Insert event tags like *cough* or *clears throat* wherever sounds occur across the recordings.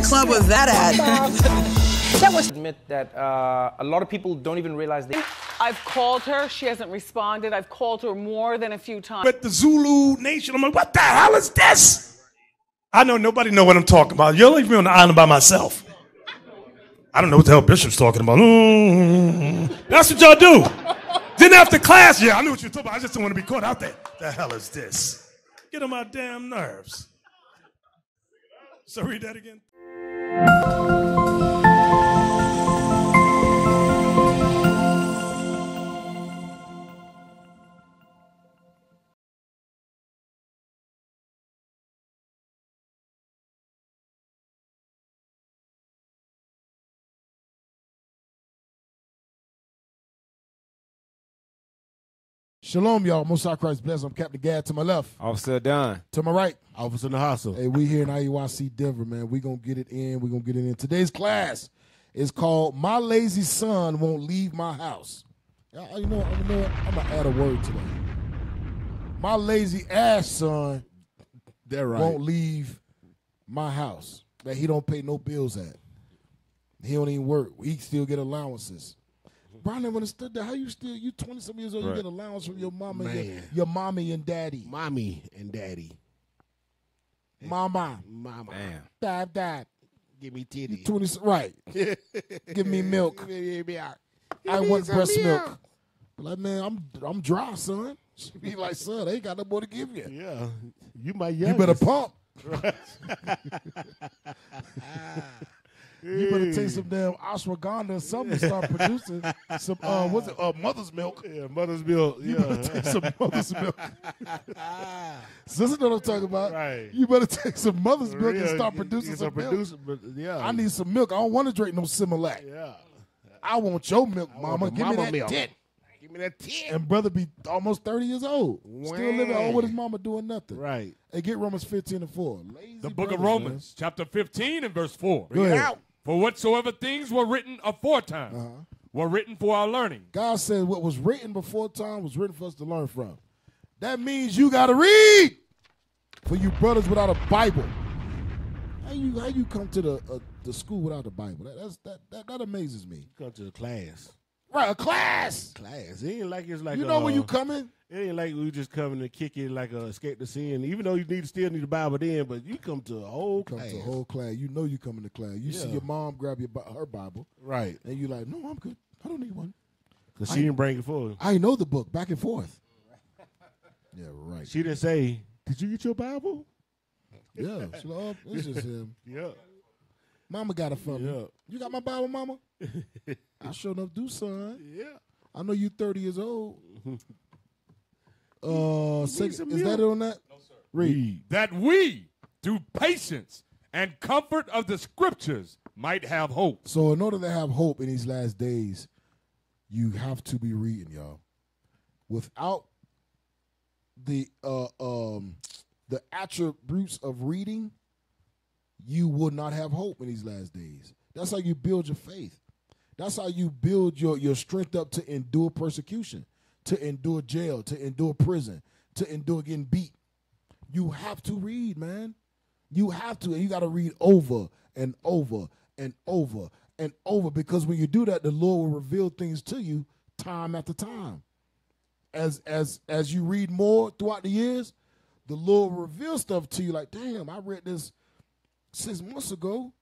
What club was that at? *laughs* that was admit that uh, a lot of people don't even realize they. I've called her. She hasn't responded. I've called her more than a few times. But the Zulu Nation, I'm like, what the hell is this? I know nobody know what I'm talking about. You'll leave me on the island by myself. I don't know what the hell Bishop's talking about. Mm, That's what y'all do. Then after class, yeah, I knew what you were talking about. I just didn't want to be caught out there. The hell is this? Get on my damn nerves. So read that again. Música Shalom, y'all. Most High Christ bless. I'm Captain Gad to my left. Officer Dunn. To my right. Officer Nahasa. Hey, we here in IUIC Denver, man. we going to get it in. we going to get it in. Today's class is called My Lazy Son Won't Leave My House. You know, what? you know what? I'm going to add a word to that. My lazy ass son That right. won't leave my house that he don't pay no bills at. He don't even work. He still get allowances. Bro, I never understood that. How you still you twenty some years old, Right. you get allowance from your mama, your, your mommy and daddy. Mommy and daddy. Mama, Mama. Damn. dad, dad. Give me titty. Twenty right. *laughs* Give me milk. I want breast milk. milk. Like man, I'm I'm dry, son. She *laughs* be like, son, they ain't got no more to give you. Yeah. You my You better pump. *laughs* You better take some damn ashwagandha or something to start producing some uh what's it uh mother's milk. Yeah, mother's milk. You Yeah. better take some mother's milk. *laughs* Sister know what I'm talking about. Right. You better take some mother's milk and start producing get some milk. but yeah. I need some milk. I don't want to drink no Similac. Yeah. I want your milk, I mama. want the Give me that milk. tit. Give me that tit. And brother be almost 30 years old. Still living Wow. home with his mama doing nothing. Right. And get Romans 15 and 4. Lazy The book of brothers, man. Romans, chapter 15 and verse 4. Go ahead. For whatsoever things were written aforetime Uh-huh. were written for our learning. God said what was written before time was written for us to learn from. That means you got to read. For you brothers without a Bible. How you how you come to the uh, the school without the Bible? That, that's, that, that that amazes me. You Come to the class. Right, a class. Class. It ain't like it's like You know when you uh, coming? It ain't like we just coming to kick it like a escape the sin. Even though you need still need the Bible then, but you come to a whole Come class. to a whole class. You know you coming to class. You see your mom grab your her Bible, Right. and you like, no, I'm good. I don't need one. Cause she didn't bring it forward. I know the book back and forth. Yeah, right. She didn't say, "Did you get your Bible?" Yeah, she like, oh, it's just him. *laughs* Yeah. Mama got it for me. You got my Bible, Mama? *laughs* I sure enough do, son. Yeah. I know you 30 years old. Mm-hmm. Uh, second, is milk. that it on that? No, sir. Read. That we, through patience and comfort of the scriptures, might have hope. So, in order to have hope in these last days, you have to be reading, y'all. Without the uh, um, the attributes of reading, you will not have hope in these last days. That's how you build your faith. That's how you build your, your strength up to endure persecution, to endure jail, to endure prison, to endure getting beat. You have to read, man. You have to, and you got to read over and over and over and over because when you do that, the Lord will reveal things to you time after time. As as as you read more throughout the years, the Lord will reveal stuff to you like, damn, I read this six months ago.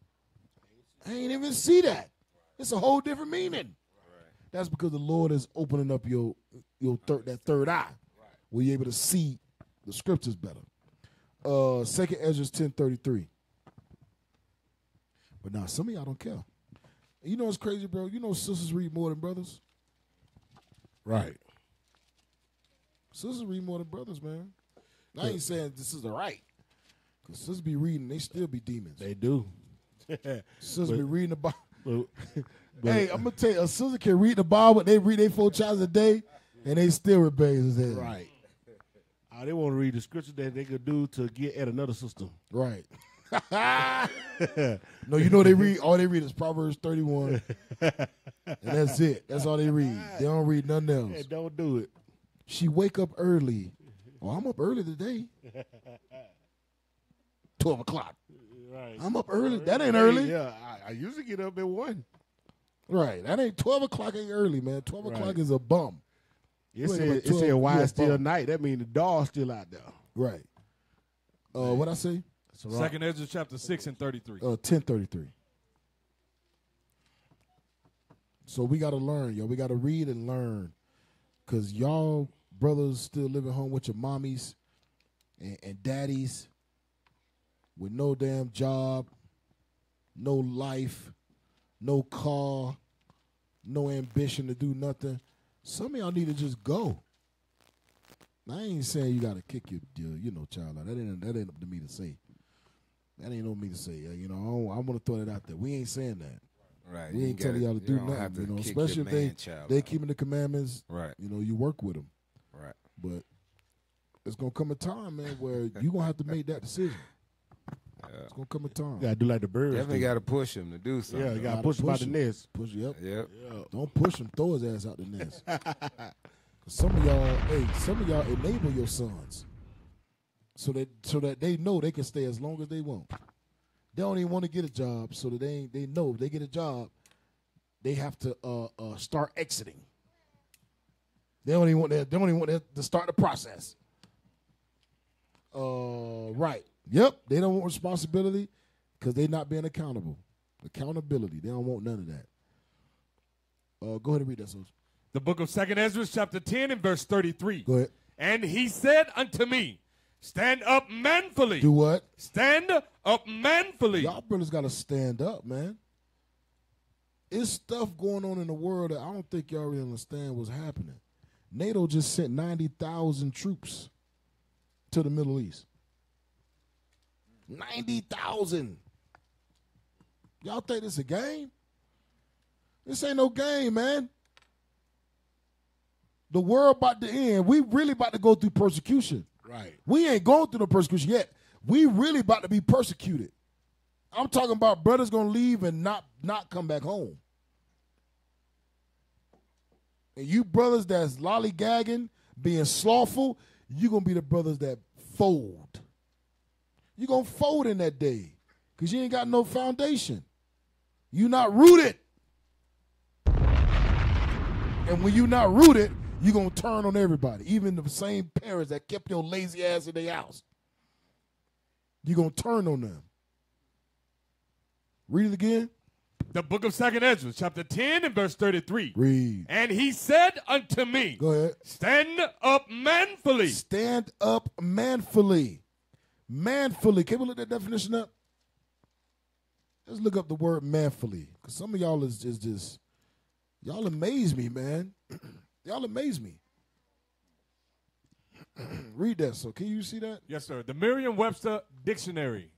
I ain't even see that. It's a whole different meaning. That's because the Lord is opening up your your third that third eye, where you're able to see the scriptures better. Uh, Second Esdras ten thirty three. But now some of y'all don't care. You know what's crazy, bro? You know sisters read more than brothers. Right. Sisters read more than brothers, man. I ain't saying this is the right. Cause sisters be reading, they still be demons. They do. *laughs* Sisters But- be reading the Bible. *laughs* But hey, I'm gonna tell you, a sister can read the Bible. They read their four chapters a day, and they still rebellious as hell. right. Uh, they want to read the scripture that they could do to get at another system. Right. *laughs* no, you know they read all they read is Proverbs 31. and that's it. That's all they read. They don't read nothing else. Hey, don't do it. She wake up early. Oh, I'm up early today. *laughs* 12 o'clock. Right. I'm up early. That ain't early. Yeah, I, I usually get up at one. Right. That ain't twelve o'clock ain't early, man. Twelve Right. o'clock is a bum. It said it said why it's still night. That means the dog's still out there. Right. Uh, what I say? Second Esdras chapter 6 and 33. Uh, ten thirty three. So we got to learn, yo. We got to read and learn, cause y'all brothers still living home with your mommies and, and daddies with no damn job, no life, no car, no ambition to do nothing. Some of y'all need to just go. I ain't saying you got to kick your, your, you know, child out. That ain't that ain't up to me to say. That ain't on me to say. Uh, You know, I, don't- I want to throw that out there. We ain't saying that. Right. We you ain't telling gotta- y'all to do you don't have nothing. to You know, especially if they they out. keeping the commandments. Right. You know, you work with them, Right. but it's gonna come a time, man, where you gonna have to make that decision. It's gonna come a time. You gotta do like the birds. Definitely do. got to push him to do something. yeah, you though. gotta push him out the nest. Push yep. Yep. Don't push him. Throw his ass out the nest. *laughs* 'Cause some of y'all, hey, some of y'all enable your sons, so that so that they know they can stay as long as they want. They don't even want to get a job, so that they they know if they get a job, they have to uh, uh, start exiting. They don't even want that. They don't even want that to start the process. Uh, right. Yep. They don't want responsibility because they're not being accountable. Accountability. They don't want none of that. Uh, go ahead and read that, Soldier. The book of Second Esdras chapter 10 and verse 33. Go ahead. And he said unto me, Stand up manfully. Do what? Stand up manfully. Y'all brothers got to stand up, man. It's stuff going on in the world that I don't think y'all really understand what's happening. NATO just sent 90,000 troops to the Middle East. 90,000. Y'all think this a game? This ain't no game, man. The world about to end. We really about to go through persecution. Right. We ain't going through the persecution yet. We really about to be persecuted. I'm talking about brothers gonna leave and not not come back home. And you brothers that's lollygagging, being slothful, you gonna be the brothers that fold. You gonna fold in that day. Cause you ain't got no foundation. You're not rooted. And when you're not rooted, you're gonna turn on everybody, even the same parents that kept your lazy ass in their house. You're gonna turn on them. Read it again. The book of Second Esdras chapter 10 and verse 33. Read. And he said unto me, Go ahead. Stand up manfully. Stand up manfully. Manfully. Can we look that definition up? Let's look up the word manfully. Because some of y'all is just, just y'all amaze me, man. *clears throat* y'all amaze me. *clears throat* Read that. So can you see that? Yes, sir. The Merriam Webster Dictionary.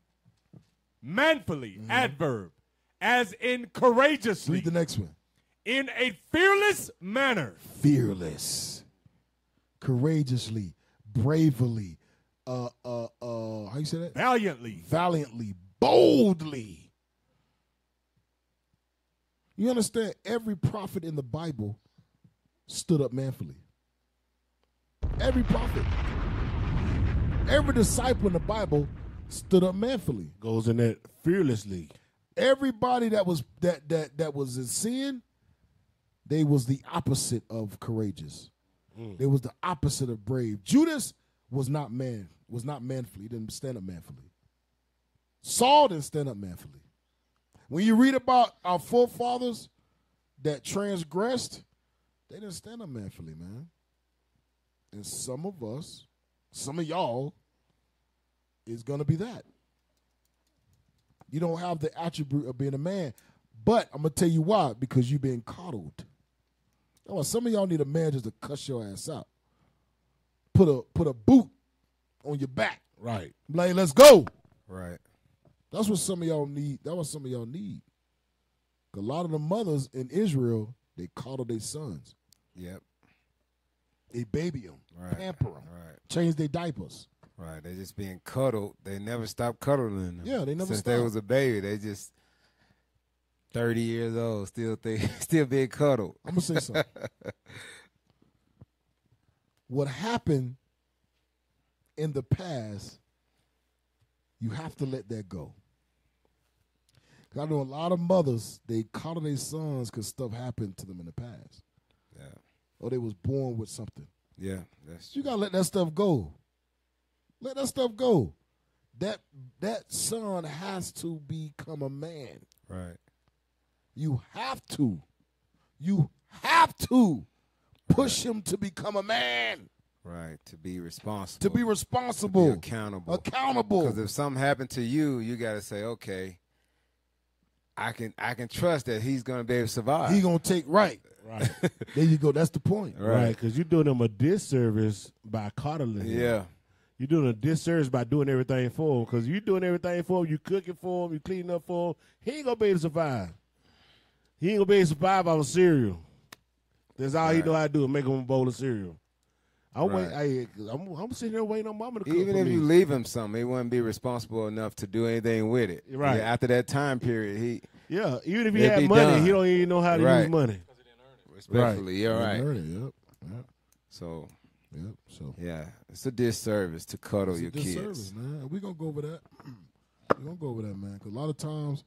Manfully, Mm-hmm. adverb, as in courageously, Read the next one. in a fearless manner. Fearless. Courageously. Bravely. Uh uh uh how you say that? valiantly. valiantly, boldly. You understand? Every prophet in the Bible stood up manfully. Every prophet, every disciple in the Bible stood up manfully. Goes in there fearlessly. Everybody that was that that that was in sin, they was the opposite of courageous. They was the opposite of brave. Judas was not man, was not manfully. He didn't stand up manfully. Saul didn't stand up manfully. When you read about our forefathers that transgressed, they didn't stand up manfully, man. And some of us, some of y'all, is gonna be that. You don't have the attribute of being a man. But I'm gonna tell you why, because you've been coddled. Oh, some of y'all need a man just to cuss your ass out. Put a put a boot on your back. Right. Like, let's go. Right. That's what some of y'all need. That's what some of y'all need. A lot of the mothers in Israel, they coddle their sons. Yep. They baby them, Right. pamper them, Right. change their diapers. Right. They're just being cuddled. They never stop cuddling them. Yeah, they never Since they was a baby, they just thirty years old, still think, *laughs* still being cuddled. I'm gonna say something. *laughs* what happened in the past, you have to let that go. I know a lot of mothers they coddle their sons because stuff happened to them in the past, Yeah. or they was born with something. Yeah. That's You gotta let that stuff go. Let that stuff go. That that son has to become a man. right. You have to. You have to push him to become a man. Right. To be responsible. To be responsible. accountable. Accountable. Because if something happened to you, you got to say, okay, I can I can trust that he's going to be able to survive. He gonna take right. Right. *laughs* There you go. That's the point. Right, because you're doing him a disservice by coddling him. yeah. You're doing a disservice by doing everything for him. Because you're doing everything for him, you cooking for him, you cleaning up for him. He ain't gonna be able to survive. He ain't gonna be able to survive on cereal. That's all he Right. know how to do is make him a bowl of cereal. I'm Right. wait, I, I'm, I'm sitting there waiting on mama to cook Even for if me. you leave him something, he wouldn't be responsible enough to do anything with it. Right. Yeah, after that time period, he yeah, even if he had money, done. he don't even know how to Right. use money. respectfully, you're right. heard it. Yep. Yep. So Yep. So yeah, it's a disservice to cuddle It's a your disservice, kids. man. We're gonna go over that. *clears throat* We're gonna go over that, man. Because a lot of times,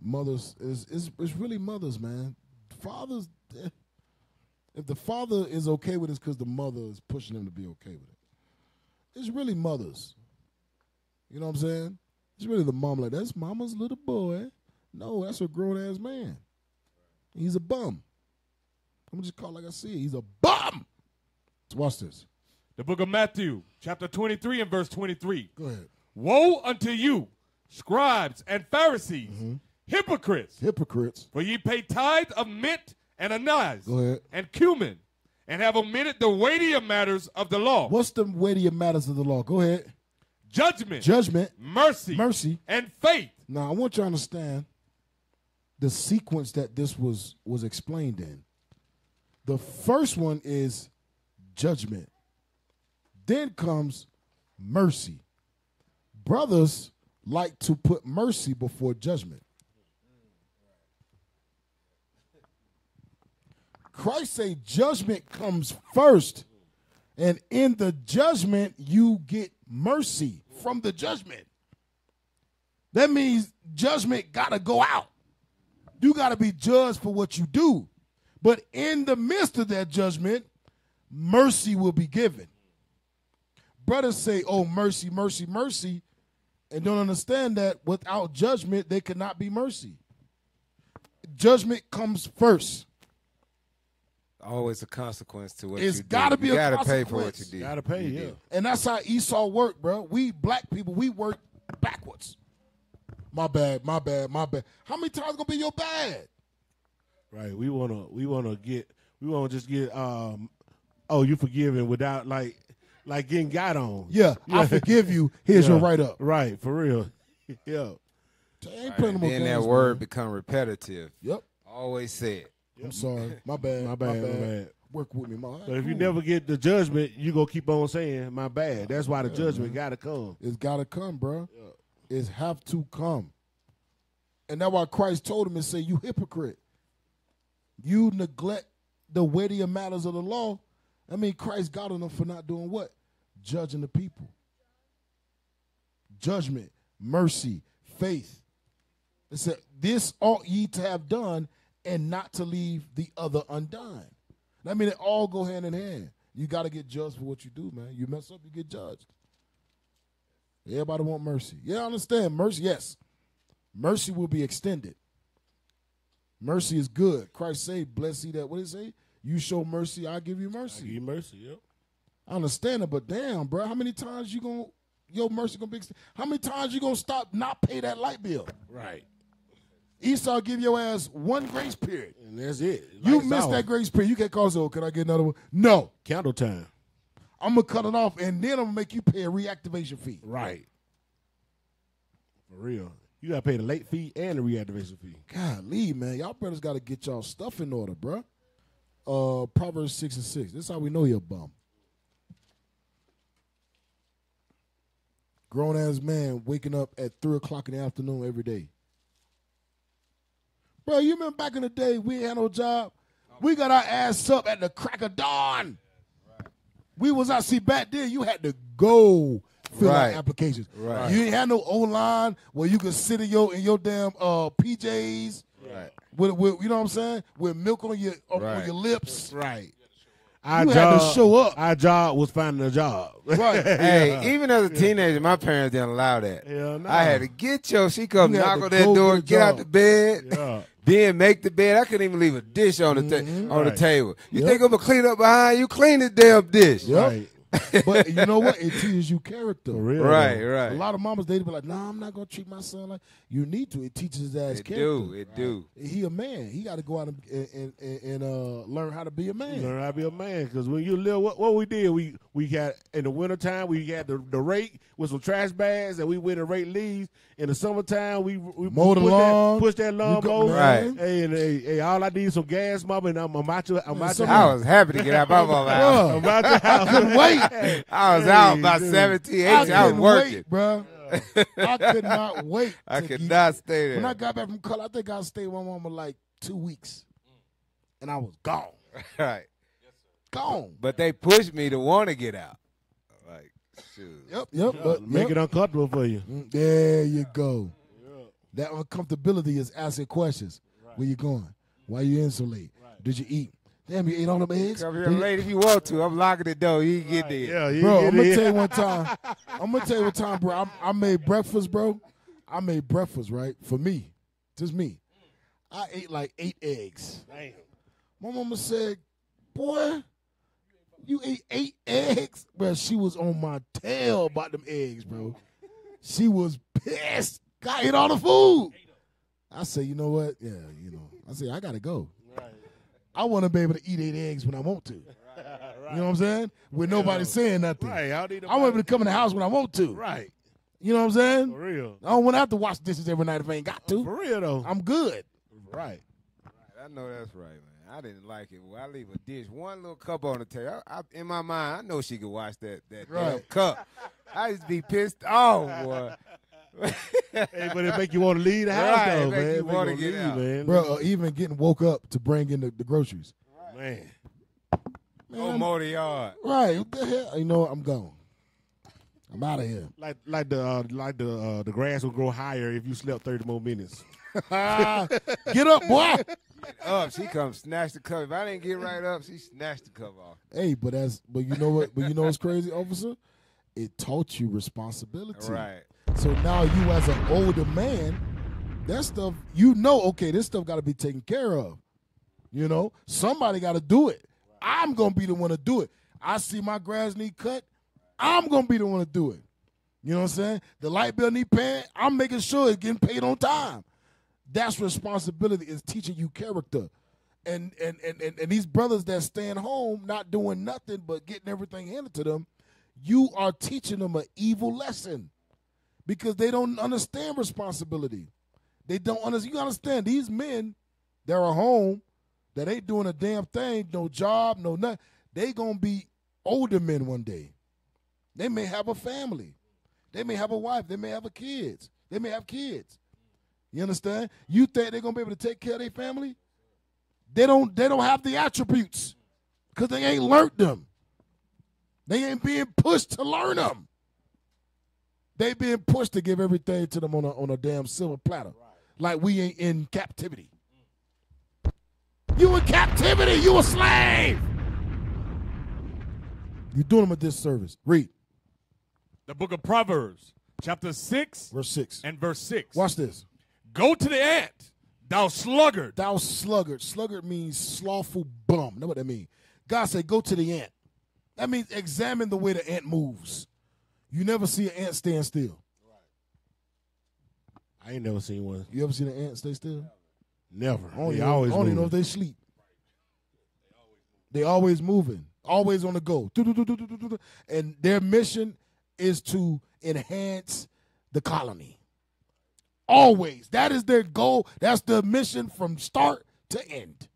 mothers is is it's really mothers, man. Fathers, eh, if the father is okay with it, because the mother is pushing him to be okay with it. It's really mothers. You know what I'm saying? It's really the mom like that's mama's little boy. No, that's a grown ass man. He's a bum. I'm gonna just call it like I see it. He's a bum. Let's watch this. The book of Matthew, chapter 23 and verse 23. Go ahead. Woe unto you, scribes and Pharisees, Mm-hmm. hypocrites! Hypocrites. For ye pay tithe of mint and anise and cumin, and have omitted the weightier matters of the law What's the weightier matters of the law? Go ahead. judgment, Judgment. mercy, Mercy. and faith. Now I want you to understand the sequence that this was was explained in. The first one is judgment. Then comes mercy. Brothers like to put mercy before judgment. Christ say judgment comes first. And in the judgment, you get mercy from the judgment. That means judgment got to go out. You got to be judged for what you do. But in the midst of that judgment, mercy will be given. Brothers say, oh, mercy, mercy, mercy, and don't understand that without judgment, there cannot be mercy. Judgment comes first. Always a consequence to what It's you do. gotta be you a gotta pay for what you did. Gotta pay, You yeah. did. And that's how Esau worked, bro. We black people, we work backwards. My bad, my bad, my bad. How many times gonna be your bad? Right. We wanna we wanna get we wanna just get um oh you forgiven without like like getting got on. Yeah, I forgive you. *laughs* Here's your Yeah. write up. Right, for real. *laughs* yeah. I ain't playing no And more then that games, word become repetitive. Yep. Always say it. I'm sorry. *laughs* My bad. My bad, my bad. Work with me, my. But if you never get the judgment, you gonna keep on saying my bad. That's why the judgment gotta come. It's got to come, bro. It's have to come. And that's why Christ told him and say, "You hypocrite. You neglect the weightier matters of the law." I mean, Christ got on them for not doing what? Judging the people. Judgment, mercy, faith. It said, "This ought ye to have done, and not to leave the other undone." I mean, it all go hand in hand. You got to get judged for what you do, man. You mess up, you get judged. Everybody want mercy. Yeah, I understand. Mercy, yes. Mercy will be extended. Mercy is good. Christ say, bless ye that. What did he say? You show mercy, I give you mercy. Give you mercy, yep. I understand it, but damn, bro, how many times you gonna your mercy gonna be? Ext- how many times you gonna stop not pay that light bill? Right. Esau give your ass one grace period. And that's it. You missed that grace period. You can't call so. Can I get another one? No, Candle time. I'm gonna cut it off, and then I'm gonna make you pay a reactivation fee. Right. For real. You gotta pay the late fee and the reactivation fee. Golly, man, y'all brothers got to get y'all stuff in order, bruh. Uh, Proverbs six and six. This is how we know you're a bum. Grown ass man waking up at three o'clock in the afternoon every day. Bro, you remember back in the day we had no job. We got our ass up at the crack of dawn. We was out. See, back then you had to go fill Right. out applications. Right. You ain't had no O line where you could sit in your in your damn uh, PJs Right. with, with you know what I'm saying with milk on your on, Right. your lips. Right. Our You had to job, show up. Our job was finding a job. Right. *laughs* Hey, even as a teenager, my parents didn't allow that. Hell no. I had to get your. She come You had knock on that door, get out the bed, Yeah. *laughs* then make the bed. I couldn't even leave a dish on the ta- mm-hmm. on the table. You Yep. think I'm gonna clean up behind you? Clean the damn dish. Yep. Right. *laughs* but you know what? It teaches you character. For real. Right, right. A lot of mamas they be like, "Nah, I'm not gonna treat my son like." You need to. It teaches his ass It character. do, it do. He a man. He got to go out and and, and, and uh, learn how to be a man. Learn how to be a man. Because when you live, what, what we did, we we got in the wintertime, we had the, the rake with some trash bags, and we went and rake leaves. In the summertime, we, we Mow the lawn. that, push that lawn mower. Right. Hey, and, hey, hey, all I need is some gas, mama, and I'm, I'm out your, I'm out your I was happy to get out my mama house. *laughs* I'm out your house. couldn't *laughs* wait. I was Hey, out about dude. 17, 18. I I, was working. wait, bro. I could not wait. I to could get- not stay there. When I got back from college, I think I stayed with my mama like two weeks, and I was gone, *laughs* right. gone. But they pushed me to want to get out. Like, shoot. Yep, yep. But, Make yep. it uncomfortable for you. Mm, There you go. That uncomfortability is asking questions. Where you going? Why you in so late? Did you eat? Damn, you ate all them eggs? Come here Did late if you want to. I'm locking the door. You can get there. Yeah, you Bro, get I'm gonna tell you one *laughs* time. I'm gonna tell you one time, bro. I, I made breakfast, bro. I made breakfast, right? For me, just me. I ate like eight eggs. My mama said, "Boy, you ate eight eggs, bro." She was on my tail about them eggs, bro. She was pissed. I ate all the food. I said, "You know what? Yeah, you know." I said, "I gotta go." I want to be able to eat eight eggs when I want to. You know what I'm saying? With nobody saying nothing. Right, I need I want to come in the house when I want to. Right, You know what I'm saying? for real. I don't want to have to wash dishes every night if I ain't got to. For real though. I'm good. right. right. I know that's right, man. I didn't like it. Well, I leave a dish, one little cup on the table. I, I, in my mind, I know she could wash that that damn Right. cup. I used to be pissed off, boy. Hey, but it make you want to leave the house Right, it though, make man. you wanna wanna get leave, out. man. Bro, uh, even getting woke up to bring in the, the groceries. man. Man, Oh, I'm- mow yard. right. What the hell? You know what? I'm gone. I'm out of here. Like like the uh, like the uh, the grass will grow higher if you slept thirty more minutes. *laughs* *laughs* Get up, boy. Up, she come snatch the cup. If I didn't get right up, she snatched the cup off. hey, but that's but you know what? But you know what's crazy, officer? It taught you responsibility. Right. So now you as an older man, that stuff you know, okay, this stuff gotta be taken care of. You know, somebody gotta do it. I'm gonna be the one to do it. I see my grass need cut, I'm gonna be the one to do it. You know what I'm saying? The light bill need paying, I'm making sure it's getting paid on time. That's responsibility, is teaching you character. And and, and, and and these brothers that staying home, not doing nothing but getting everything handed to them, you are teaching them an evil lesson because they don't understand responsibility. They don't understand. You understand these men that are home that ain't doing a damn thing, no job, no nothing. They gonna be older men one day. They may have a family. They may have a wife. They may have a kids. They may have kids. You understand? You think they're gonna be able to take care of their family? They don't. They don't have the attributes because they ain't learned them. They ain't being pushed to learn them. They being pushed to give everything to them on a on a damn silver platter, like we ain't in captivity. You in captivity? You a slave? You doing them a disservice. Read The book of Proverbs, chapter 6 verse six. and verse 6. Watch this. Go to the ant, thou sluggard. Thou sluggard. Sluggard means slothful bum. Know what that means? God said, go to the ant. That means examine the way the ant moves. You never see an ant stand still. I ain't never seen one. You ever seen an ant stay still? Never. I don't, They even, always I don't even know if they sleep. They always moving, always on the go. And their mission is to enhance the colony. Always. That is their goal. That's their mission from start to end.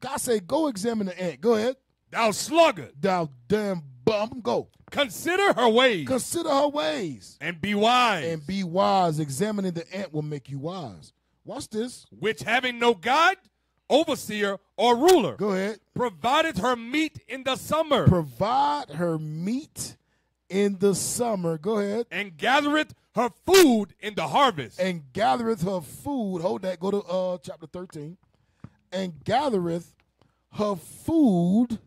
God said, go examine the ant. Go ahead. Thou sluggard. Thou damn bum. Go. Consider her ways Consider her ways. and be wise. And be wise. Examining the ant will make you wise. Watch this. which having no God, overseer, or ruler, Go ahead. provided her meat in the summer provide her meat in the summer. Go ahead. and gathereth her food in the harvest. And gathereth her food. Hold that. Go to uh chapter 13. And gathereth her food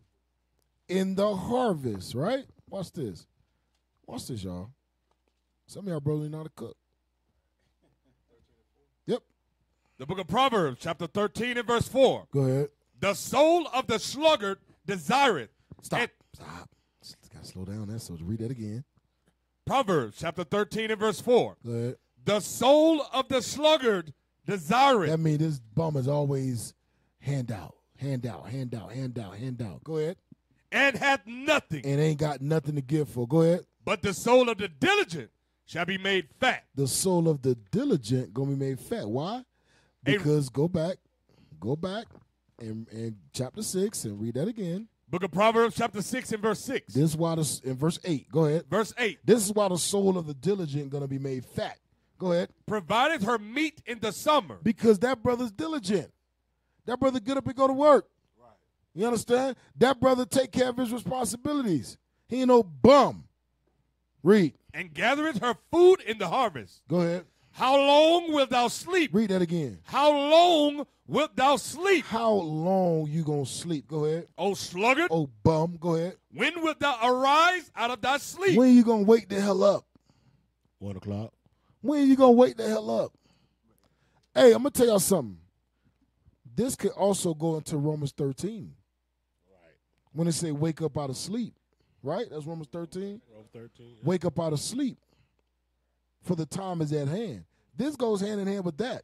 in the harvest, right? Watch this. Watch this, y'all. Some of y'all probably know how to cook. Yep. the book of Proverbs, chapter 13 and verse 4. Go ahead. The soul of the sluggard desireth. Stop. and- Stop. Gotta slow down that. So read that again. Proverbs, chapter 13 and verse 4. Go ahead. The soul of the sluggard desireth. That means this bum is always hand out, hand out, hand out, hand out, hand out. Go ahead. And hath nothing. And ain't got nothing to give for. Go ahead. but the soul of the diligent shall be made fat. The soul of the diligent gonna be made fat. Why? Because go back, go back, and and chapter six and read that again. Book of Proverbs, chapter 6 and verse 6. This is why the in verse eight. Go ahead. verse 8. This is why the soul of the diligent gonna be made fat. Go ahead. Provided her meat in the summer. Because that brother's diligent. That brother get up and go to work. You understand? That brother take care of his responsibilities. He ain't no bum. Read. and gathereth her food in the harvest. Go ahead. How long wilt thou sleep? Read that again. How long wilt thou sleep, How long you gonna sleep? Go ahead. Oh sluggard? Oh bum. Go ahead. When wilt thou arise out of thy sleep? When you gonna wake the hell up? One o'clock. When you gonna wake the hell up? Hey, I'm gonna tell y'all something. This could also go into Romans 13. When it say wake up out of sleep. Right? That's Romans 13. Romans Thirteen. Wake up out of sleep. For the time is at hand. This goes hand in hand with that.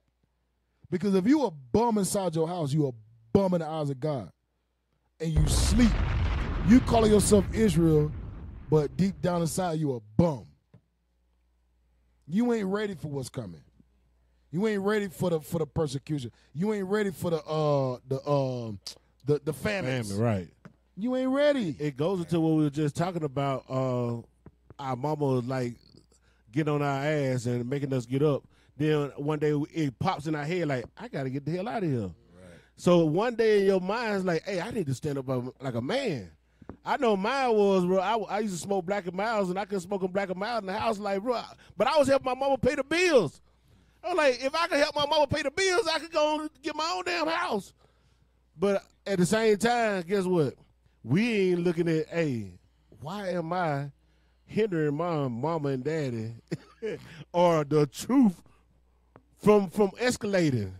Because if you a bum inside your house, you a bum in the eyes of God. And you sleep. You calling yourself Israel, but deep down inside you a bum. You ain't ready for what's coming. You ain't ready for the for the persecution. You ain't ready for the uh the um the the famines. Family, right. You ain't ready. It goes into what we were just talking about. Uh, our mama was like getting on our ass and making us get up. Then one day it pops in our head like, I got to get the hell out of here. So one day in your mind is like, hey, I need to stand up like a man. I know mine was, bro. I, I used to smoke Black and Milds, and I couldn't smoke them Black and Milds in the house, like, bro. But I was helping my mama pay the bills. I was like, if I could help my mama pay the bills, I could go get my own damn house. But at the same time, guess what? We ain't looking at, hey, why am I hindering my mama and daddy *laughs* or the truth from from escalating?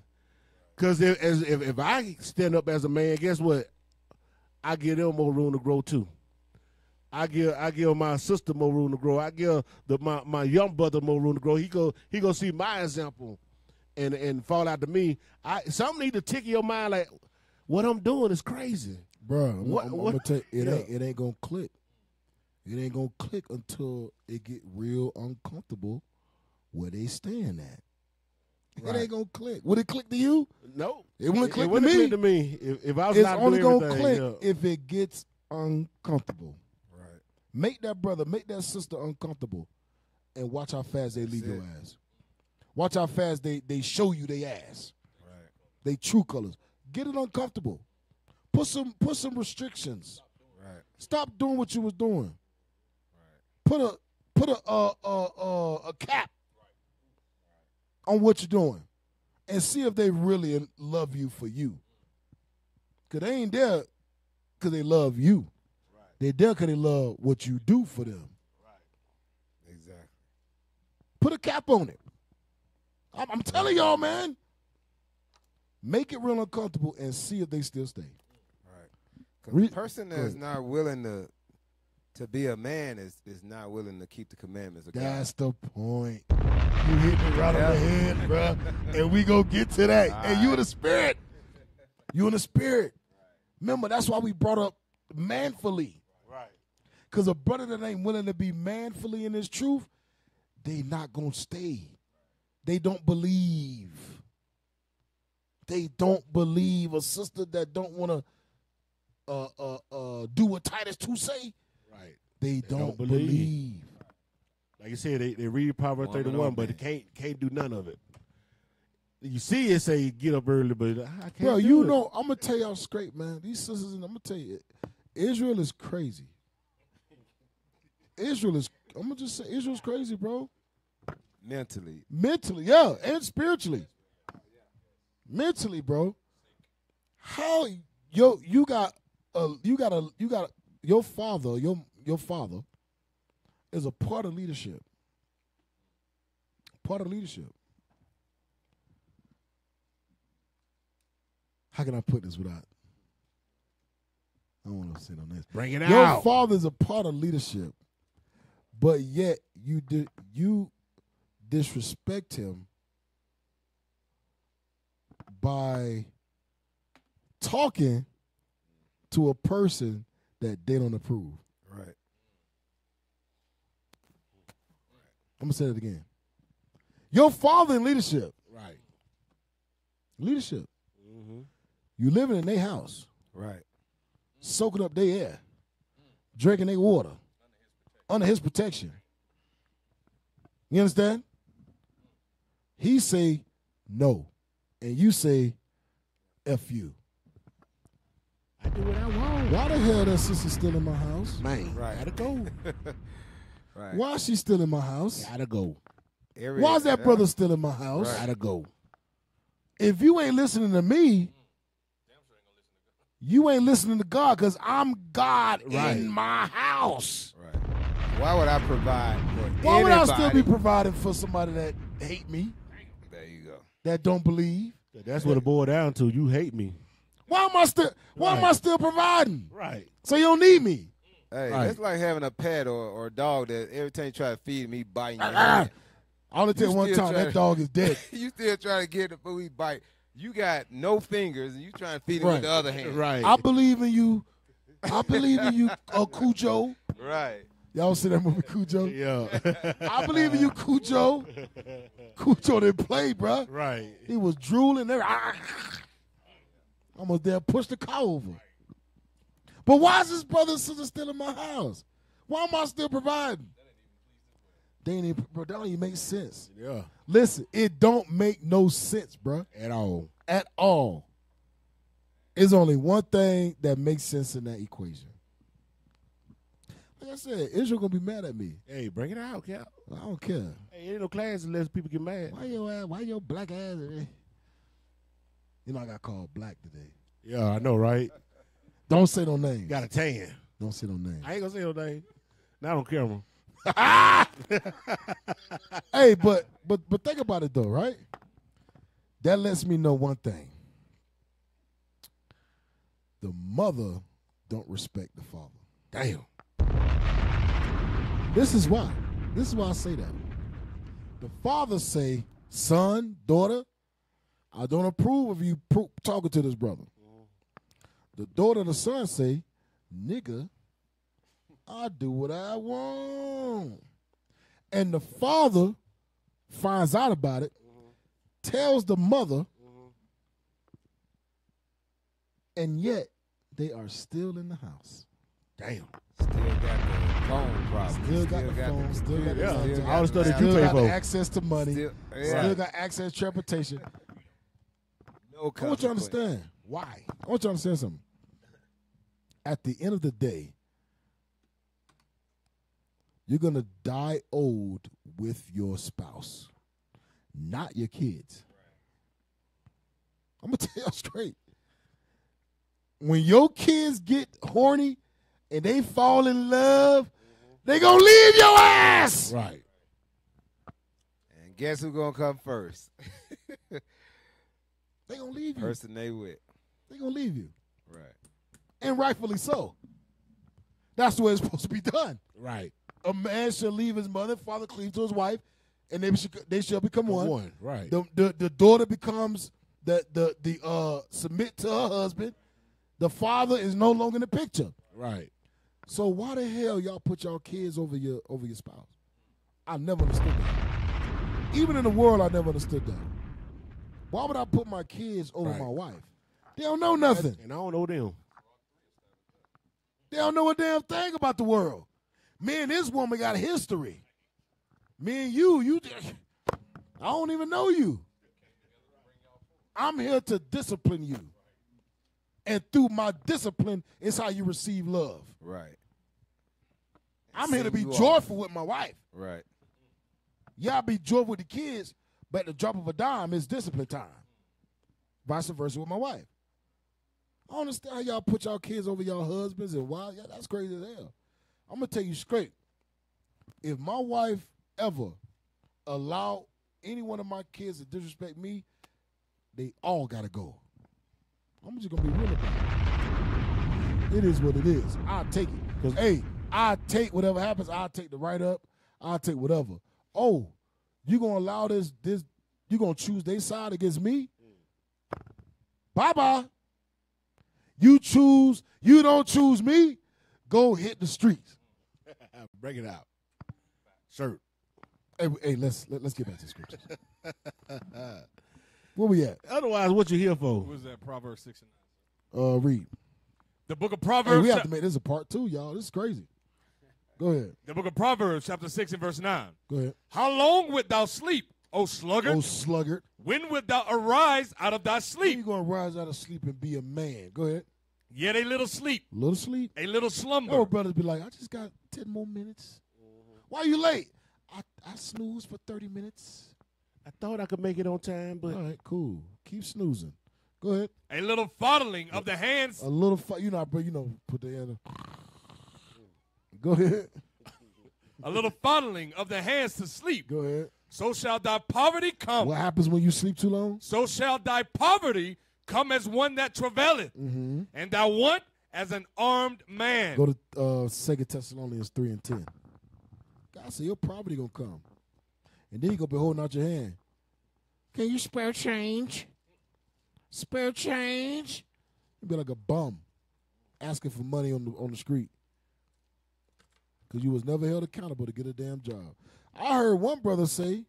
Because if, if if I stand up as a man, guess what? I give them more room to grow too. I give I give my sister more room to grow. I give the my, my young brother more room to grow. He go he go see my example and and fall out to me. I something need to tick your mind like what I'm doing is crazy. Bro, I'm, What- I'm, I'm gonna tell you, it Yeah. ain't it ain't gonna click. It ain't gonna click until it get real uncomfortable where they stand at. It ain't gonna click. Would it click to you? No, It wouldn't click to wouldn't me. click to me. If, if I was not It's not only doing gonna click yeah. if it gets uncomfortable. Right. Make that brother, make that sister uncomfortable, and watch how fast they leave your ass. Watch how fast they they show you they ass. Right. They true colors. Get it uncomfortable. Put some put some restrictions. Right. Stop doing what you was doing. Put a put a uh, uh, uh, a cap on what you're doing, and see if they really love you for you. Cause they ain't there because they love you. They there because they love what you do for them. Exactly. Put a cap on it. I'm, I'm telling y'all, man. Make it real uncomfortable and see if they still stay. Because Re- the person that's not willing to to be a man is is not willing to keep the commandments of God. That's the point. You hit me right on the head, bro. And we go get to that. And you in the spirit. You in the spirit. Remember, that's why we brought up manfully. Right. Because a brother that ain't willing to be manfully in his truth, they not gonna stay. They don't believe. They don't believe. A sister that don't want to uh, uh, uh, do what Titus two say, Right. they, don't, don't believe. believe. Like you said, they, they read Proverbs 31, but they can't can't do none of it. You see it say get up early, but I can't Bro, do you it. know, I'm gonna tell y'all straight, man. These sisters, I'm gonna tell you, Israel is crazy. Israel is. I'm gonna just say Israel's crazy, bro. Mentally. Mentally, yeah, and spiritually. Mentally, bro. How yo you got a you got a you got your father your your father is a part of leadership. Part of leadership. How can I put this without? I don't want to say no names. Bring it Your out. father's a part of leadership, but yet you did you disrespect him by talking to a person that they don't approve. Right. I'm gonna say it again. Your father in leadership, right. leadership. Mm-hmm. You living in their house, Right. soaking up their air, drinking their water, under his protection. You understand? He say no, and you say f you. I do what I want. Why the hell that sister still in my house? Man, Right. gotta go. *laughs* Right. Why she still in my house? gotta go. Every- Why is that yeah. brother still in my house? Right. Gotta go. If you ain't listening to me, you ain't listening to God because I'm God Right. in my house. Right. Why would I provide for Why would I still be providing for somebody that hate me, There you go. that don't believe? That's what it boiled down to. You hate me. Why am I still why am I still providing? Right. So you don't need me. Hey, Right. that's like having a pet or, or a dog that every time you try to feed me, he biting your Ah, hand. I only tell You you one time that to- dog is dead. *laughs* you still trying to get the food, he bite. You got no fingers, and you trying to feed him Right. with the other hand. Right. I believe in you. I believe in you, uh, *laughs* Cujo. Right. Y'all see that movie Cujo? yeah. I believe in you, Cujo. *laughs* Cujo didn't play, bruh. right. He was drooling there. Almost there, pushed the car over. But why is this brother and sister still in my house? Why am I still providing? They ain't even, bro, that don't even make sense. Yeah. Listen, it don't make no sense, bro. At all. at all. There's only one thing that makes sense in that equation. Like I said, Israel gonna be mad at me. Hey, bring it out, Cap. I don't care. Hey, ain't no class unless people get mad. Why your ass? Why your black ass? You know I got called black today. Yeah, I know, right? Don't say no names. Got a tan. Don't say no names. I ain't gonna say no name. I don't on camera. *laughs* hey, but but but think about it though, right? That lets me know one thing. The mother don't respect the father. Damn. This is why. This is why I say that. The father say, "Son, daughter, I don't approve of you pro- talking to this brother." The daughter and the son say, "Nigga, I do what I want." And the father finds out about it, tells the mother, and yet they are still in the house. Damn. Still got the phone problem. Still got the phone, still got the Yeah. contact, All the stuff that you pay got the for. access to money. Still, Still got access to transportation. I want you to understand. Why? I want you to understand something. At the end of the day, you're going to die old with your spouse, not your kids. I'm going to tell you straight. When your kids get horny and they fall in love, they going to leave your ass. Right. And guess who's gonna come first? *laughs* They going to leave you. Person they with. They going to leave you. Right. And rightfully so. That's the way it's *laughs* supposed to be done. Right. a man should leave his mother, father cleave to his wife, and they should they shall become one. One. Right. The, the the daughter becomes the the the uh submit to her husband. The father is no longer in the picture. right. So why the hell y'all put y'all kids over your over your spouse? I never understood that. Even in the world, I never understood that. Why would I put my kids over Right. my wife? They don't know nothing. And I don't know them. They don't know a damn thing about the world. Me and this woman got a history. Me and you, you, I don't even know you. I'm here to discipline you. And through my discipline is how you receive love. Right. I'm here to be joyful with my wife. Right. Y'all be joyful with the kids, but the drop of a dime, is discipline time. Vice versa with my wife. I understand how y'all put y'all kids over y'all husbands and why. Yeah, that's crazy as hell. I'm gonna tell you straight. If my wife ever allow any one of my kids to disrespect me, they all gotta go. I'm just gonna be real about it. It is what it is. I'll take it. Cause hey, I take whatever happens. I'll take the write up. I'll take whatever. Oh, you gonna allow this? This you gonna choose their side against me? Bye bye. You choose. You don't choose me. Go hit the streets. *laughs* Break it out. Shirt. Hey, hey let's let, let's get back to the scriptures. *laughs* Where we at? Otherwise, what you here for? What was that? Proverbs 6 and 9. Uh, read. The book of Hey, Proverbs. we have to make this a part two, y'all. This is crazy. Go ahead. the book of Proverbs, chapter 6 and verse 9. Go ahead. How long wilt thou sleep, O sluggard? O sluggard. when wilt thou arise out of thy sleep? you gonna rise out of sleep and be a man? Go ahead. Yet a little sleep, Little sleep. a little slumber. Oh, brothers be like, I just got ten more minutes. Why are you late? I I snooze for thirty minutes. I thought I could make it on time, but All right, cool. Keep snoozing. Go ahead. A little fondling of the hands. A little, fu- you know, but you know, put the hand. Go ahead. A little fondling of the hands to sleep. Go ahead. So shall thy poverty come. What happens when you sleep too long? So shall thy poverty come as one that travaileth, Mm-hmm. and thy want as an armed man. Go to uh Second Thessalonians three and ten. God said your poverty gonna come, and then you gonna be holding out your hand. Can you spare change? Spare change? You be like a bum, asking for money on the on the street, because you was never held accountable to get a damn job. I heard one brother say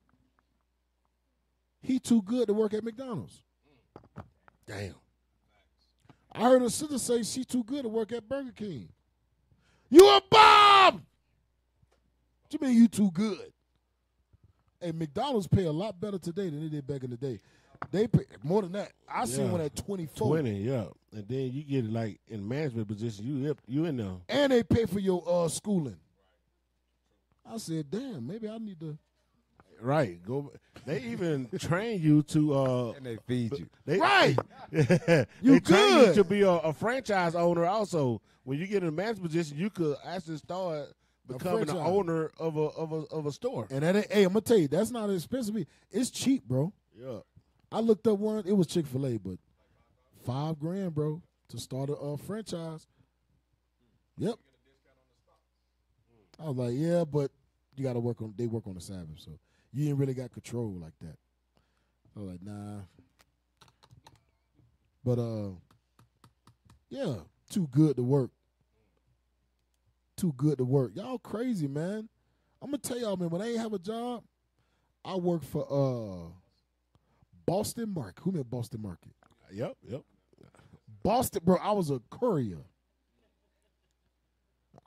he too good to work at McDonald's. damn. I heard a sister say she too good to work at Burger King. You a bum! What you mean you too good? Hey, McDonald's pay a lot better today than they did back in the day. They pay more than that. I seen one at twenty four, Twenty, yeah. And then you get like in management position, you you in there. and they pay for your uh schooling. I said, damn, maybe I need to. Right. Go they even *laughs* train you to uh And they feed you. they, Right. *laughs* they You train you good. to be a, a franchise owner also. When you get in a management position, you could actually start becoming the owner of a of a of a store. And that hey, I'm gonna tell you, that's not expensive. It's cheap, bro. Yeah. I looked up one. It was Chick Fil A, but five grand, bro, to start a uh, franchise. Yep. I was like, yeah, but you got to work on. They work on the Sabbath, so you ain't really got control like that. I was like, nah. But uh, yeah, too good to work. Too good to work. Y'all crazy, man. I'm gonna tell y'all, man. When I ain't have a job, I work for uh Boston Market. Who made Boston Market? Yep, yep. Boston, bro. I was a courier.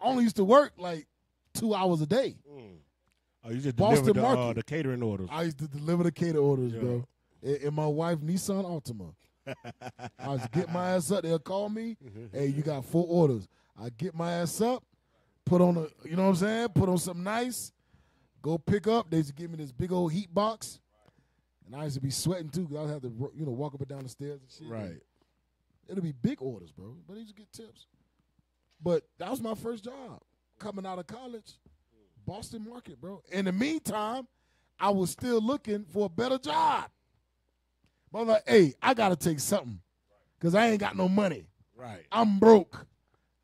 I only used to work like two hours a day. Oh, you just Boston the, uh, the catering orders. I used to deliver the catering orders, Yeah. bro. And, and my wife Nissan Altima. I was get my ass up. They'll call me. *laughs* hey, you got four orders. I get my ass up, put on a, you know what I'm saying? Put on something nice. Go pick up. They used to give me this big old heat box, and I used to be sweating too because I had to, you know, walk up and down the stairs and shit. right. It'll be big orders, bro. But I used to get tips. But that was my first job coming out of college, Boston Market, bro. In the meantime, I was still looking for a better job. But I'm like, hey, I gotta take something, cause I ain't got no money. Right. I'm broke.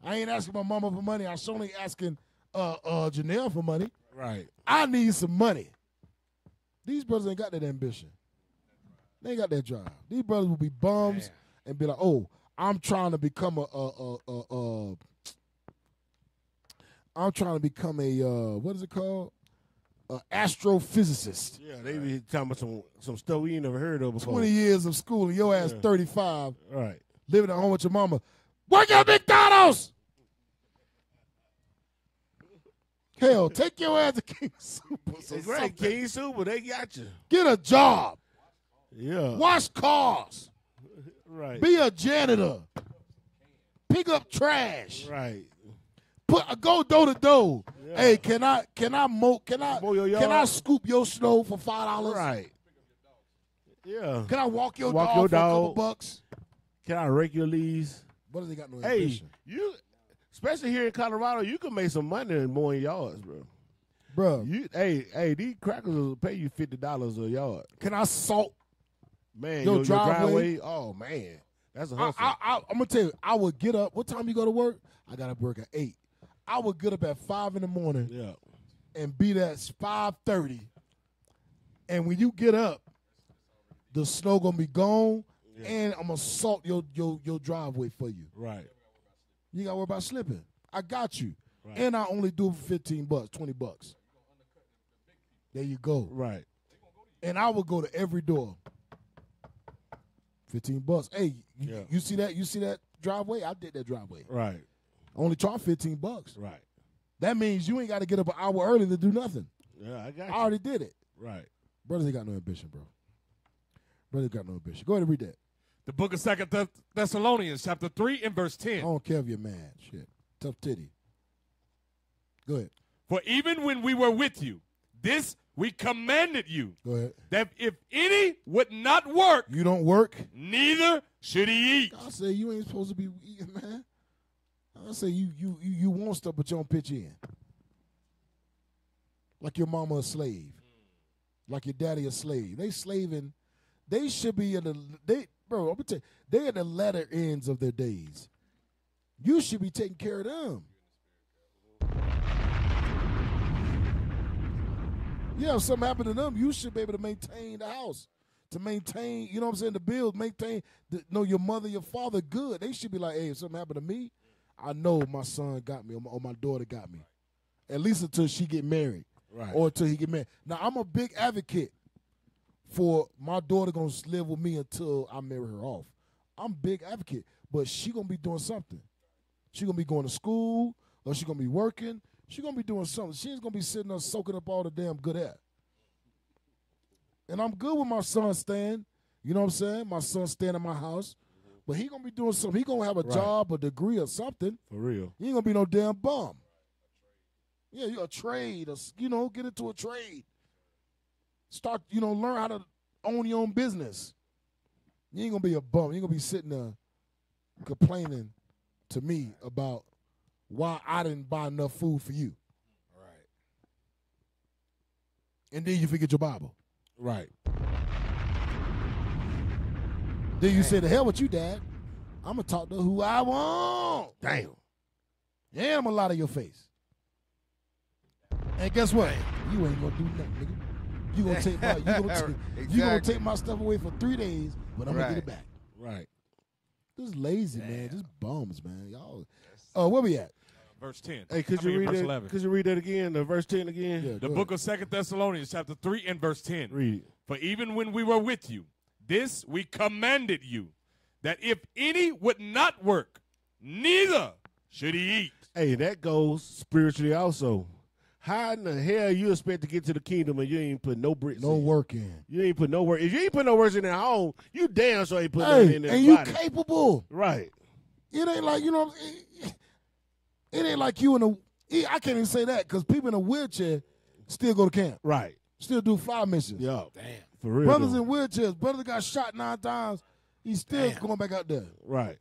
I ain't asking my mama for money. I was only asking uh uh Janelle for money. Right. I need some money. These brothers ain't got that ambition. They ain't got that drive. These brothers will be bums and be like, "Oh, I'm trying to become a, a, a, a, a I'm trying to become a uh, what is it called? A astrophysicist. Yeah, they be talking about some some stuff we ain't never heard of before. Twenty years of school and your ass Yeah. 35, Right. living at home with your mama. Work at McDonald's. Hell, take your ass to King Sooper. So great, King Sooper, they got you. Get a job. Yeah. Wash cars. *laughs* Right. Be a janitor. Pick up trash. right. Put go door to door. Hey, can I can I mow can I can I scoop your snow for five dollars? Right. Yeah. Can I walk your Walk dog your for a couple bucks? Can I rake your leaves? What do they got no Hey, ambition? you, especially here in Colorado, you can make some money in mowing yards, bro. Bro, You, hey, hey, these crackers will pay you fifty dollars a yard, can I salt? man. Your your, your driveway? Oh man, that's a hustle. I, I'm gonna tell you, I would get up. What time you go to work? I got to work at eight. I would get up at five in the morning yeah, and be at five thirty. And when you get up, the snow gonna be gone, and I'm gonna salt your your your driveway for you. right. You gotta worry about slipping. I got you. And I only do it for fifteen bucks, twenty bucks. There you go. Right. And I would go to every door. Fifteen bucks. Hey, you, Yeah. you see that? You see that driveway? I did that driveway. Right. Only charge fifteen bucks. Right. That means you ain't got to get up an hour early to do nothing. Yeah, I got I you. already did it. Right. Brothers ain't got no ambition, bro. Brothers got no ambition. Go ahead and read that. The book of Second Thess- Thessalonians, chapter 3 and verse ten. I don't care if you're mad. Shit. Tough titty. Go ahead. For even when we were with you, this we commanded you, Go ahead. that if any would not work, You don't work? neither should he eat. I say you ain't supposed to be eating, man. I say you you you, you want stuff, but you don't pitch in. Like your mama a slave, like your daddy a slave. They slaving. They should be in the they bro. I'm gonna tell you, they at the latter ends of their days. You should be taking care of them. Yeah, if something happened to them, you should be able to maintain the house. To maintain, you know what I'm saying, the bills, maintain, the, know your mother, your father good. They should be like, hey, if something happened to me, I know my son got me or my, or my daughter got me. At least until she get married. Right. Or until he get married. Now, I'm a big advocate for my daughter going to live with me until I marry her off. I'm big advocate, but she going to be doing something. She going to be going to school or she going to be working. She going to be doing something. She's going to be sitting there soaking up all the damn good air. And I'm good with my son staying. You know what I'm saying? My son staying in my house. But he gonna be doing something. He gonna have a Right. job, a degree, or something. For real. He ain't gonna be no damn bum. Yeah, you a trade, or, you know, get into a trade. Start, you know, learn how to own your own business. You ain't gonna be a bum. You ain't gonna be sitting there complaining to me about why I didn't buy enough food for you. Right. And then you forget your Bible. Right. Then you say, "The hell with you, Dad. I'm gonna talk to who I want." Damn. Yeah, I'm gonna lie to your face. And guess what? You ain't gonna do nothing, nigga. You gonna take my you gonna, *laughs* take, you gonna take my stuff away for three days, but I'm gonna get it back. Right. Just lazy man, just bums, man. Y'all. Uh, where we at? Verse 10. Hey, could I you mean, read verse that? 11. Could you read that again? The verse ten again. Yeah, The book ahead. of Second Thessalonians, chapter 3 and verse 10. Read it. For even when we were with you, this we commanded you, that if any would not work, neither should he eat. Hey, that goes spiritually also. How in the hell you expect to get to the kingdom and you ain't put no bricks? no in? work in. You ain't put no work. If you ain't put no work in at home, you damn sure ain't put nothing Hey, in and the you body. capable. right. It ain't like you know. It, it ain't like you in a. I can't even say that because people in a wheelchair still go to camp, Right. still do fly missions. Yeah. Damn. For real. Brothers though. in wheelchairs. Brother got shot nine times. He's still going back out there. right.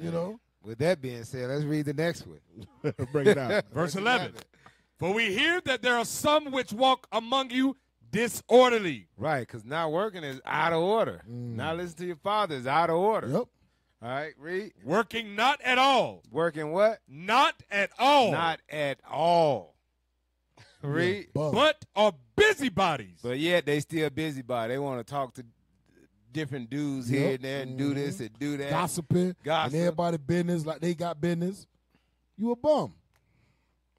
You know. With that being said, let's read the next one. *laughs* Break it out. *laughs* Verse 11. For we hear that there are some which walk among you disorderly, Right, because not working is out of order. Mm. Not listening to your father is out of order. Yep. All right, read. working not at all, Working what? not at all, Not at all. Read. Bum. but are busybodies. But yet they still busybody. They want to talk to different dudes here and there and do this and do that. gossiping, Gossip. and everybody business like they got business. You a bum.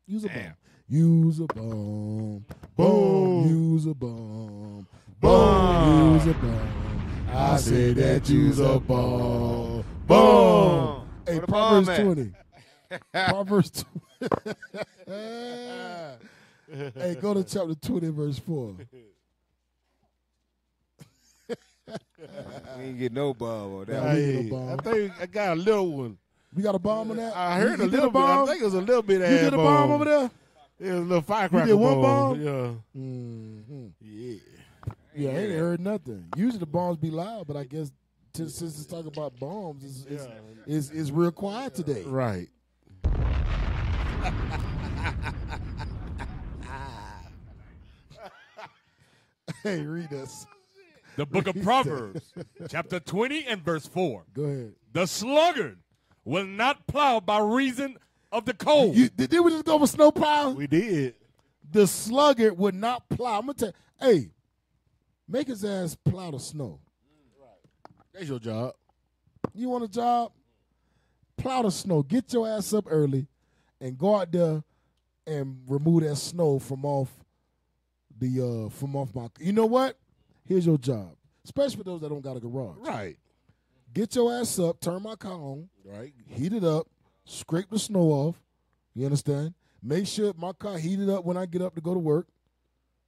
Use a bum. Damn. Use a bum. Bum. Use a bum. Bum. Use a bum. I say that you's a bum. Bum. Hey, Where the Proverbs bum at? twenty. *laughs* Proverbs twenty. *laughs* *laughs* hey, go to chapter twenty, verse four. *laughs* We ain't get no bum on that. Nah, we- Hey, Use. I think I got a little one. We got a bomb on that. I heard you a did little bit. I bomb. think it was a little bit. You of did a bomb over there. It was a little firecracker. did one bomb. bomb? Yeah. Mm-hmm. Yeah. Yeah, I ain't heard nothing. Usually the bombs be loud, but I guess t- since it's talking about bombs, it's, it's, it's, it's real quiet today. Right. *laughs* *laughs* Hey, read us. Oh, the book of Proverbs, chapter 20 and verse 4. Go ahead. The sluggard will not plow by reason of the cold. You, did, did we just go for snow plow? We did. The sluggard would not plow. I'm gonna tell. Hey, make his ass plow the snow. That's your job. You want a job? Plow the snow. Get your ass up early, and go out there and remove that snow from off the uh from off my. You know what? Here's your job, especially for those that don't got a garage. Right. Get your ass up, turn my car on, Right. heat it up, scrape the snow off. You understand? Make sure my car heated up when I get up to go to work.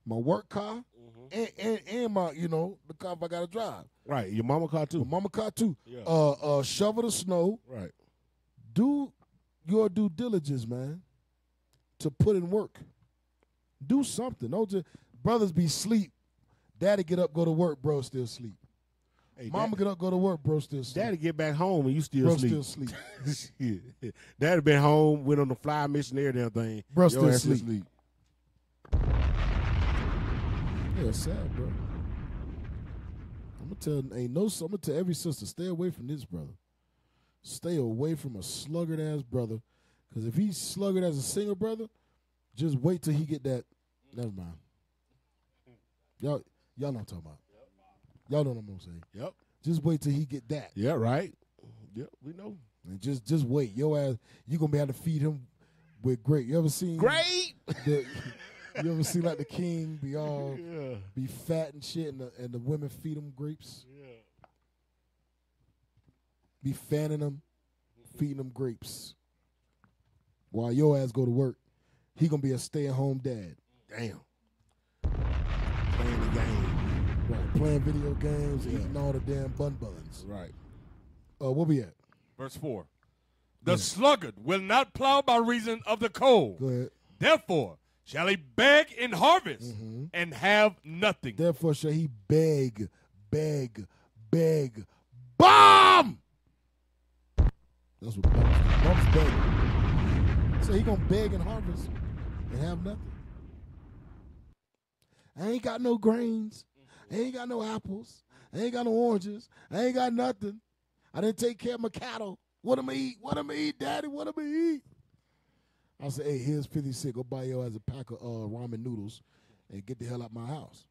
My work car and, and and my you know the car if I got to drive. Right. Your mama car My too. mama car too. Yeah. Uh, uh, shovel the snow. Right. Do your due diligence, man, to put in work. Do something. Don't just brothers be sleep. Daddy get up, go to work, bro, still sleep. Hey, Mama Dad- get up, go to work, bro, still sleep. Daddy get back home and you still bro, sleep. still sleep. *laughs* Daddy been home, went on the fly mission, everything. thing. Bro, still ass sleep. Yeah, sad, bro. I'm gonna tell ain't no I'm gonna tell every sister, stay away from this brother. Stay away from a sluggard ass brother. Cause if he's sluggard as a single brother, just wait till he get that. Never mind. Y'all y'all know what I'm talking about. Y'all know what I'm gonna say. Yep. Just wait till he get that. Yeah, right. Yep, we know. And just just wait. Your ass you gonna be able to feed him with great. You ever seen Great. the, you ever see like the king be all Yeah. be fat and shit, and the, and the women feed him grapes? Yeah. Be fanning them, feeding them grapes. While your ass go to work, he gonna be a stay at home dad. Damn. Playing the game. Right, playing video games, eating all the damn bun buns. Right. Uh, where we at? Verse 4. The sluggard will not plow by reason of the cold. Go ahead. Therefore shall he beg in harvest Mm-hmm. and have nothing. Therefore shall he beg, beg, beg, bomb. That's what bumps do. Bumps beg. So he gonna beg and harvest and have nothing. I ain't got no grains. I ain't got no apples. I ain't got no oranges. I ain't got nothing. I didn't take care of my cattle. What am I eat? What am I eat, Daddy? What am I eat? I said, hey, here's 50 cents. Go buy your as a pack of uh, ramen noodles and get the hell out my house.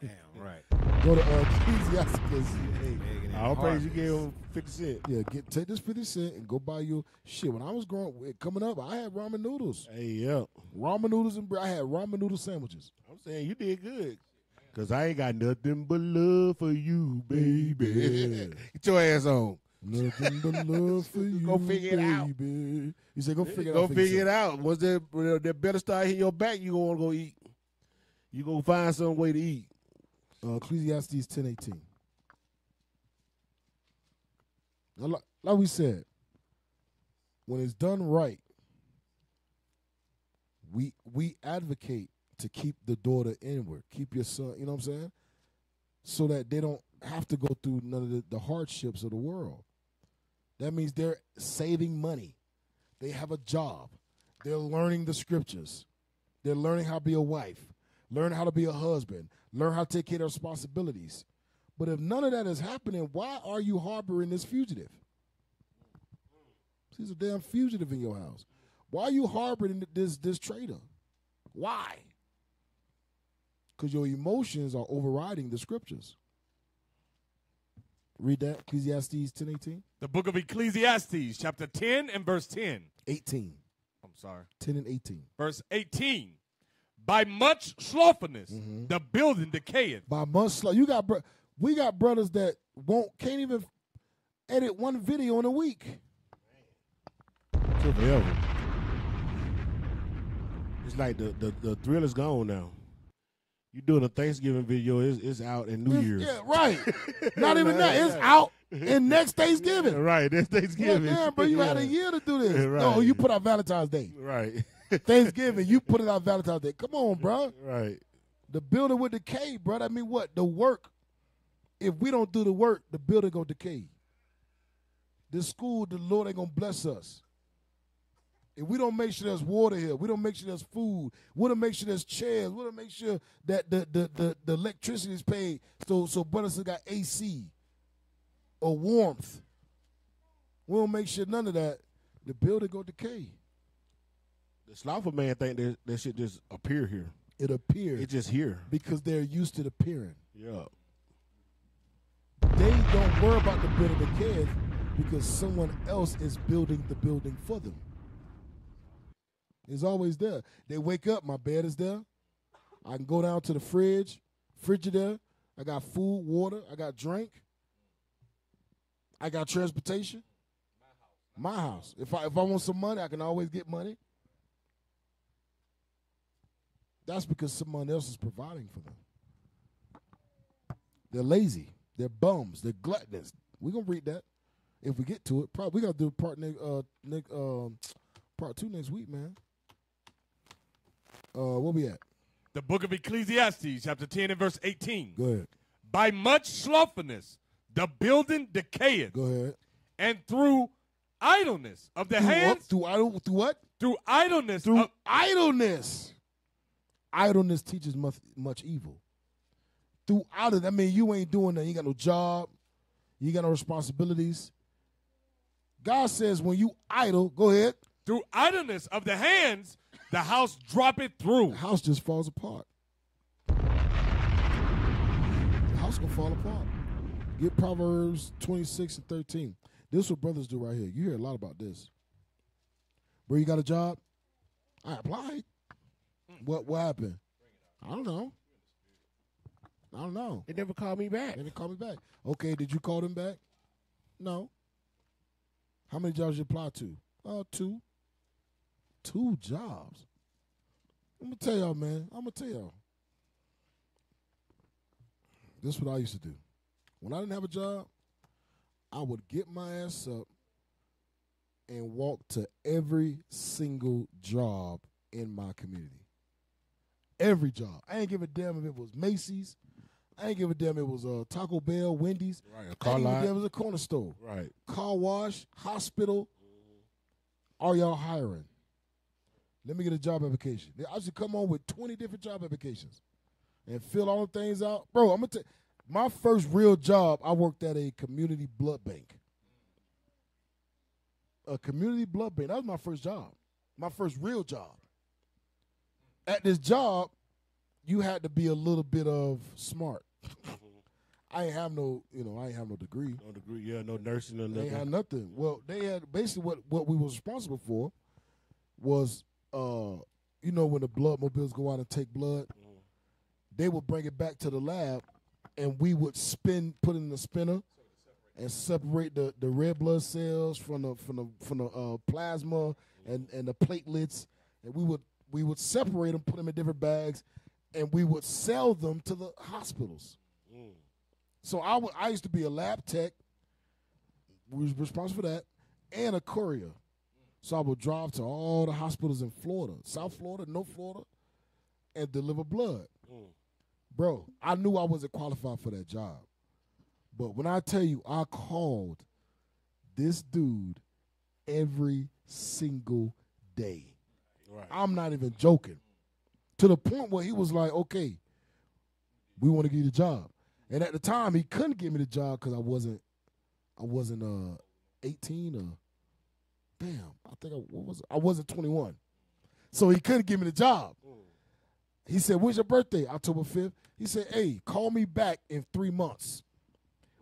Damn right. Go to uh, Ecclesiasticus. Hey, All praise you gave him 50 cents. yeah, get take this 50 cent and go buy your shit. When I was growing coming up, I had ramen noodles. Hey, yeah. Ramen noodles and bread. I had ramen noodle sandwiches. I'm saying you did good. Cause I ain't got nothing but love for you, baby. *laughs* Get your ass on. Nothing but love *laughs* for you. Go figure it out. baby. You say go figure it go out. figure it out. Once that that better start hitting your back, you gonna go eat. You gonna find some way to eat. Uh, Ecclesiastes ten eighteen. Like, like we said, when it's done right, we we advocate to keep the daughter inward, keep your son. You know what I'm saying? So that they don't have to go through none of the, the hardships of the world. That means they're saving money. They have a job. They're learning the scriptures. They're learning how to be a wife, learn how to be a husband, learn how to take care of responsibilities. But if none of that is happening, why are you harboring this fugitive? He's a damn fugitive in your house. Why are you harboring this this traitor? Why? Because your emotions are overriding the scriptures. Read that, Ecclesiastes 10 18. The book of Ecclesiastes, chapter 10 and verse 10. 18. I'm sorry. 10 and 18. Verse 18. By much slothfulness, Mm-hmm. the building decayeth. By much sloth, You got bro- we got brothers that won't can't even edit one video in a week. Took forever. It's like the, the, the thrill is gone now. You doing a Thanksgiving video, it's, it's out in New It's- Year's. Yeah, right. *laughs* Not even that. It's out and next Thanksgiving. *laughs* Right, that's Yeah, Thanksgiving. damn, bro, you had a year to do this. Yeah, *laughs* right. No, you put out Valentine's Day. Right, *laughs* Thanksgiving, you put it out Valentine's Day. Come on, bro. right. The building would decay, bro. I mean, what? The work. If we don't do the work, the building gonna decay. The school, the Lord ain't gonna bless us. If we don't make sure there's water here, we don't make sure there's food, we don't make sure there's chairs, we don't make sure that the the the, the electricity is paid, so so brothers got AC or warmth. We don't make sure none of that. The building gonna decay. The slothful man think that that shit just appear here. It appears It just here. because they're used to the peering. Yeah. They don't worry about the building decaying because someone else is building the building for them. It's always there. They wake up, my bed is there. I can go down to the fridge, Frigidaire. I got food, water, I got drink. I got transportation. My house. If I if I want some money, I can always get money. That's because someone else is providing for them. They're lazy. They're bums. They're gluttonous. We're gonna read that if we get to it. Probably we gotta do part next uh next um part two next week, man. Uh where we at? The book of Ecclesiastes, chapter 10 and verse 18. Go ahead. By much slothfulness, the building decayeth, Go ahead. and through idleness of the Through what? hands, Through idle through what? through idleness Through of, idleness. Idleness teaches much much evil. Through idleness, I mean you ain't doing that. You got no job, you got no responsibilities. God says when you idle, go ahead, through idleness of the hands, the house droppeth through. the house just falls apart. The house gonna fall apart. Get Proverbs 26 and 13. This is what brothers do right here. You hear a lot about this. Bro, you got a job? I applied. What what happened? I don't know. I don't know. They never called me back. They didn't call me back. Okay, did you call them back? No. How many jobs you apply to? Uh, two. Two jobs. I'm gonna tell y'all, man. I'm gonna tell y'all. This is what I used to do. When I didn't have a job, I would get my ass up and walk to every single job in my community. Every job. I ain't give a damn if it was Macy's. I ain't give a damn if it was uh, Taco Bell, Wendy's. Right, a I car ain't give a damn if it was a corner store Right. car wash, hospital. Are y'all hiring? Let me get a job application. I should come on with 20 different job applications and fill all the things out. Bro, I'm going to tell my first real job, I worked at a community blood bank. A community blood bank. That was my first job. My first real job. At this job, you had to be a little bit of smart. *laughs* I ain't have no, you know, I ain't have no degree. No degree. Yeah, no nursing or nothing. They had nothing. Well, they had basically what what we was responsible for was uh you know when the blood mobiles go out and take blood, they would bring it back to the lab and we would spin put it in the spinner and separate the, the red blood cells from the from the from the uh, plasma and, and the platelets and we would we would separate them, put them in different bags, and we would sell them to the hospitals. So I I used to be a lab tech was responsible for that, and a courier. So I would drive to all the hospitals in Florida, South Florida, North Florida, and deliver blood. Bro, I knew I wasn't qualified for that job. But when I tell you, I called this dude every single day. Right. I'm not even joking. To the point where he was like, okay, we want to give you the job. And at the time, he couldn't give me the job because I wasn't, I wasn't uh 18 or, damn, I think I was? I wasn't 21, so he couldn't give me the job. He said, "When's your birthday?" October 5th. He said, "Hey, call me back in three months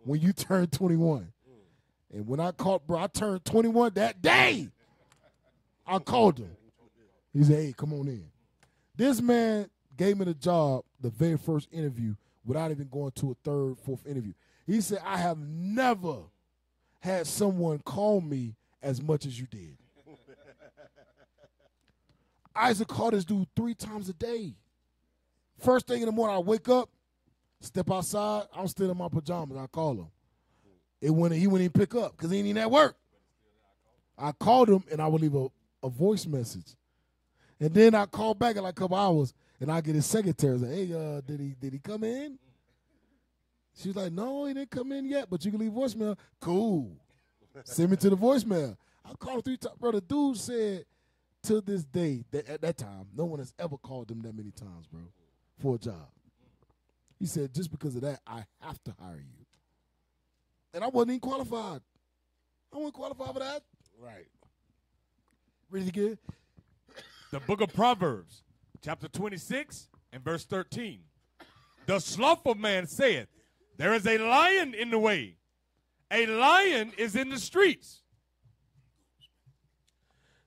when you *laughs* turn 21." And when I called, bro, I turned 21 that day. I called him. He said, "Hey, come on in." This man gave me the job the very first interview without even going to a third, fourth interview. He said, "I have never had someone call me as much as you did." I used to call this dude three times a day. First thing in the morning, I wake up, step outside. I'm still in my pajamas. I call him. It wouldn't. He wouldn't even pick up because he ain't even at work. I called him and I would leave a, a voice message, and then I call back in like a couple hours and I get his secretary like, "Hey, uh, did he did he come in?" She's like, "No, he didn't come in yet, but you can leave voicemail." Cool. Send me to the voicemail. I called three times, bro. The dude said to this day that at that time, no one has ever called him that many times, bro, for a job. He said, just because of that, I have to hire you. And I wasn't even qualified. I wasn't qualified for that. Right. Ready to get? The book of Proverbs, chapter 26 and verse 13. The slothful man saith, There is a lion in the way. A lion is in the streets.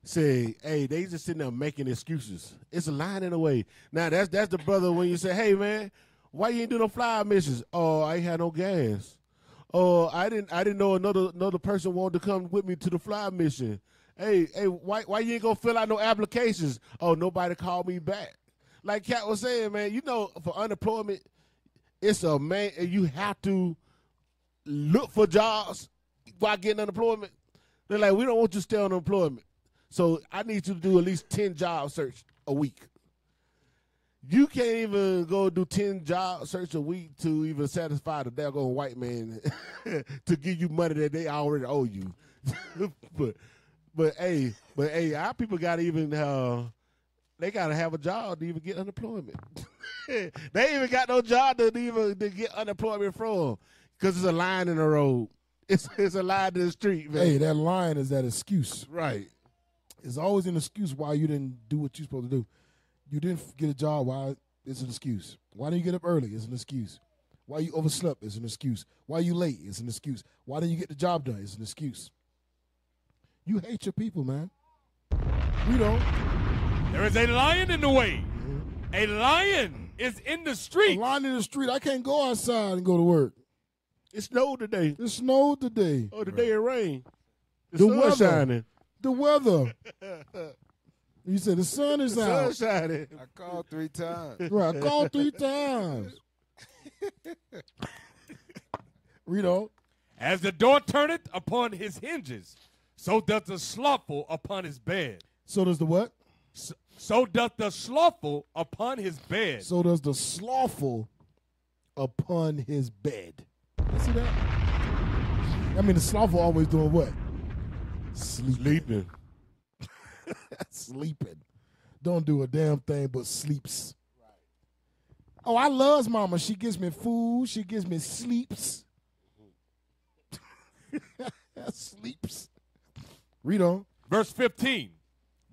Say, hey, they just sitting there making excuses. It's a lion in the way. Now that's that's the brother when you say, hey man, why you ain't do no fly missions? Oh, I ain't had no gas. Oh, I didn't I didn't know another another person wanted to come with me to the fly mission. Hey, hey, why why you ain't gonna fill out no applications? Oh, nobody called me back. Like Cat was saying, man, you know, for unemployment, it's a man you have to look for jobs while getting unemployment. They're like, we don't want you to stay on unemployment. So I need you to do at least 10 job search a week. You can't even go do 10 job search a week to even satisfy the daggone white man *laughs* to give you money that they already owe you. *laughs* but but hey, but hey, our people gotta even uh they gotta have a job to even get unemployment. *laughs* they even got no job to even to get unemployment from. Cause it's a line in the road. It's it's a line in the street, man. Hey, that line is that excuse. right. It's always an excuse why you didn't do what you're supposed to do. You didn't get a job. Why? It's an excuse. Why didn't you get up early? It's an excuse. Why you overslept? It's an excuse. Why you late? It's an excuse. Why didn't you get the job done? It's an excuse. You hate your people, man. We don't. There is a lion in the way. A lion is in the street. A street. line in the street. I can't go outside and go to work. It snowed today. It snowed today. Oh, the day it rained. The, The sun weather. shining. The weather. *laughs* you said the sun is The out. sun shining. I called three times. *laughs* Right. I called three times. *laughs* Rito. As the door turneth upon his hinges, so doth the slothful upon his bed. So does the what? So, so doth the slothful upon his bed. So does the slothful upon his bed. You see that? I mean, the slothful always doing what? Sleeping. Sleeping. *laughs* Sleeping. Don't do a damn thing but sleeps. Oh, I loves mama. She gives me food. She gives me sleeps. *laughs* sleeps. Read on. Verse 15.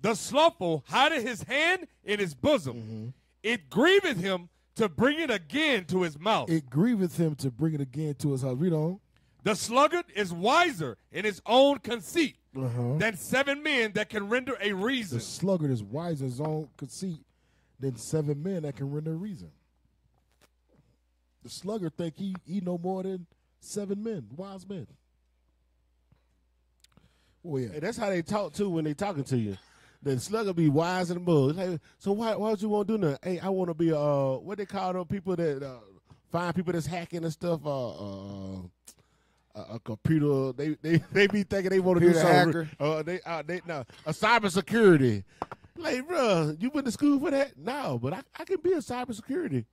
The slothful hideth his hand in his bosom. Mm-hmm. It grieveth him to bring it again to his mouth. It grieveth him to bring it again to his house. Read on. the sluggard is wiser in his own conceit Uh-huh. than seven men that can render a reason. The sluggard is wiser in his own conceit than seven men that can render a reason. The sluggard think he he know more than seven men, wise men. Oh yeah. Hey, that's how they talk too when they talking to you. The slugger be wise in the bull. Like, so why why would you want to do that? Hey, I want to be uh what they call them people that uh, find people that's hacking and stuff. Uh, uh a, a computer. They they *laughs* they be thinking they want to do something. hacker? Uh, they uh, they no a cybersecurity. Like, bro, you went to school for that? No, but I, I can be a cybersecurity.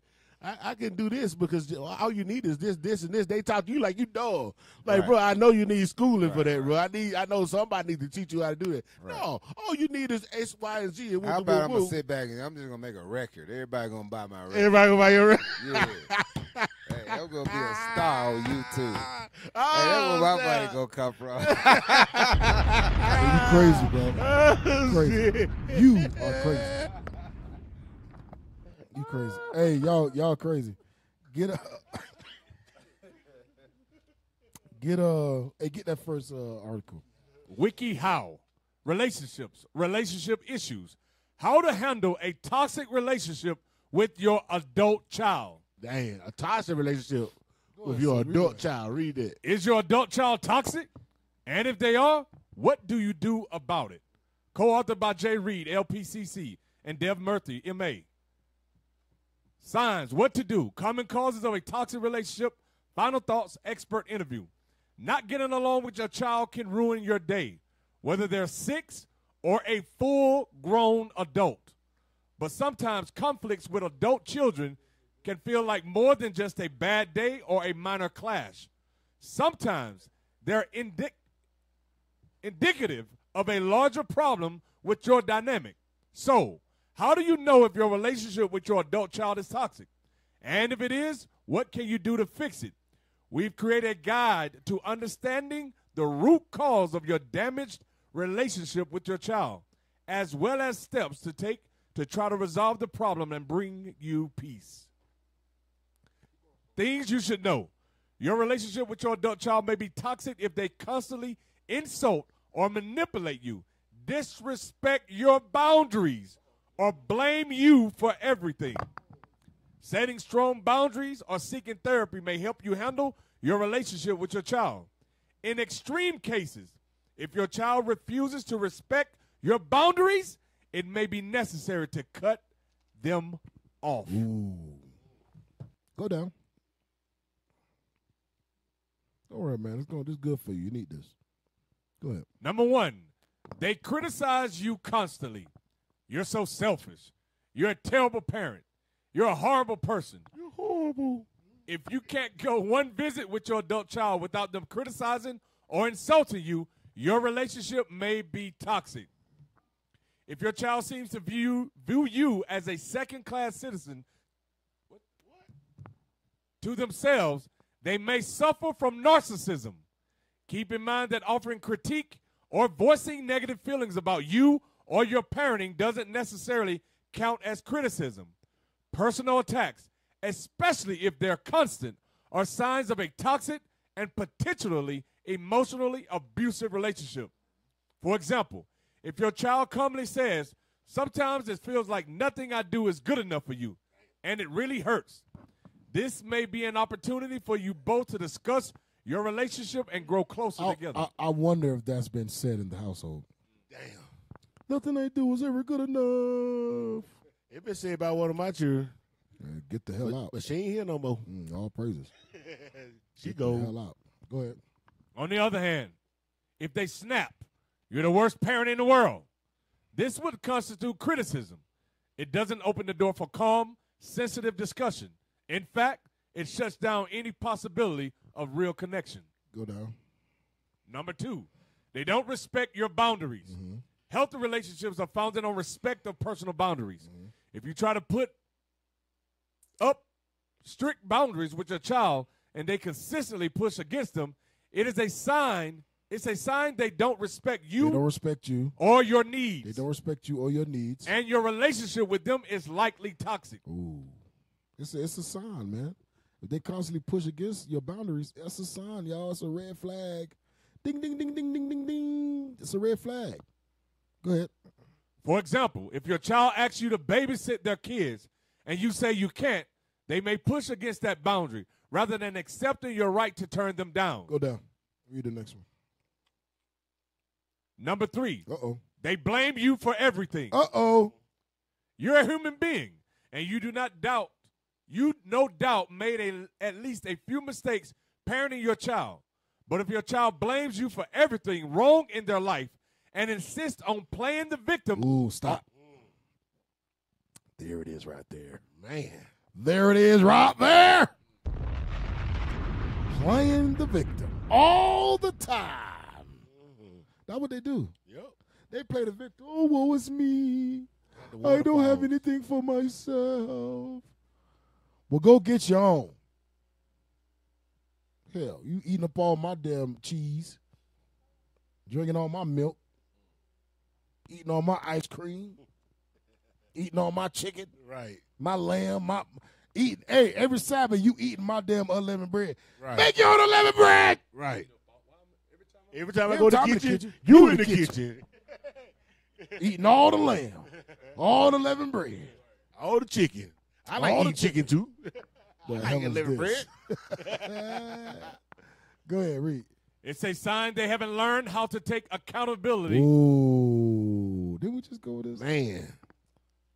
I, I can do this because all you need is this, this, and this. They talk to you like you know. Like, bro, I know you need schooling for that, bro. I need, I know somebody needs to teach you how to do that. No, all you need is X, Y, and Z. And How whoop, about whoop, I'm gonna sit back and I'm just gonna make a record. Everybody gonna buy my record. Everybody gonna buy your. Record. Yeah. hey, I'm gonna be a star on YouTube. *laughs* Hey, Oh, that's where my snap. money gonna come from. *laughs* you crazy, bro. Oh, crazy. You are crazy. You crazy. Hey, y'all, y'all crazy. Get a *laughs* get uh hey get that first uh article. Wiki How. Relationships, relationship issues. How to handle a toxic relationship with your adult child. Damn, a toxic relationship with your son, adult that. child. Read it. Is your adult child toxic? And if they are, what do you do about it? Co-authored by Jay Reed, LPCC, and Dev Murthy, MA. Signs, what to do, common causes of a toxic relationship, final thoughts, expert interview. Not getting along with your child can ruin your day, whether they're six or a full grown adult. But sometimes conflicts with adult children can feel like more than just a bad day or a minor clash. Sometimes they're indic- indicative of a larger problem with your dynamic. So, how do you know if your relationship with your adult child is toxic? And if it is, what can you do to fix it? We've created a guide to understanding the root cause of your damaged relationship with your child, as well as steps to take to try to resolve the problem and bring you peace. Things you should know. Your relationship with your adult child may be toxic if they constantly insult or manipulate you, disrespect your boundaries, or blame you for everything. Setting strong boundaries or seeking therapy may help you handle your relationship with your child. In extreme cases, if your child refuses to respect your boundaries, it may be necessary to cut them off. Go down. Don't worry, man. It's going. This is good for you. You need this. Go ahead. Number one, they criticize you constantly. You're so selfish. You're a terrible parent. You're a horrible person. You're horrible. If you can't go one visit with your adult child without them criticizing or insulting you, your relationship may be toxic. If your child seems to view view you as a second class citizen what, what? to themselves, they may suffer from narcissism. Keep in mind that offering critique or voicing negative feelings about you or your parenting doesn't necessarily count as criticism. Personal attacks, especially if they're constant, are signs of a toxic and potentially emotionally abusive relationship. For example, if your child calmly says, Sometimes it feels like nothing I do is good enough for you, and it really hurts. This may be an opportunity for you both to discuss your relationship and grow closer I, together. I, I wonder if that's been said in the household. Damn. Nothing I do was ever good enough. It been said about one of my children, Yeah, get the hell but, out. but she ain't here no more. Mm, all praises. *laughs* She Get the go. hell out. Go ahead. On the other hand, if they snap, you're the worst parent in the world. This would constitute criticism. It doesn't open the door for calm, sensitive discussion. In fact, it shuts down any possibility of real connection. Go down. Number two, they don't respect your boundaries. Healthy relationships are founded on respect of personal boundaries. Mm-hmm. If you try to put up strict boundaries with your child and they consistently push against them, it is a sign. It's a sign they don't respect you. They don't respect you. or your needs. They don't respect you or your needs. and your relationship with them is likely toxic. Ooh. It's a, it's a sign, man. If they constantly push against your boundaries, that's a sign, y'all. It's a red flag. Ding, ding, ding, ding, ding, ding, ding. It's a red flag. Go ahead. For example, if your child asks you to babysit their kids and you say you can't, they may push against that boundary rather than accepting your right to turn them down. Go down. Read the next one. Number three, Uh oh. they blame you for everything. Uh oh. You're a human being, and you do not doubt, you no doubt made a, at least a few mistakes parenting your child. But if your child blames you for everything wrong in their life and insist on playing the victim, Ooh, stop. Uh, mm. There it is right there. Man. There it is right there. Playing the victim all the time. That's what they do. Yep. They play the victim. Oh, woe is me. I don't have anything for myself. Well, go get your own. Hell, you eating up all my damn cheese, drinking all my milk, eating all my ice cream, eating all my chicken, Right. my lamb, my eating. Hey, every Sabbath you eating my damn unleavened bread. Right. Make your own unleavened bread. Right. Every time I go to the time in the kitchen, kitchen, you in the kitchen. eating all the lamb, all the unleavened bread. All the chicken. I like All the eating chicken too. The *laughs* I hell like is living this? bread. *laughs* Go ahead, read. it's a sign they haven't learned how to take accountability. Ooh, didn't we just go with this? Man.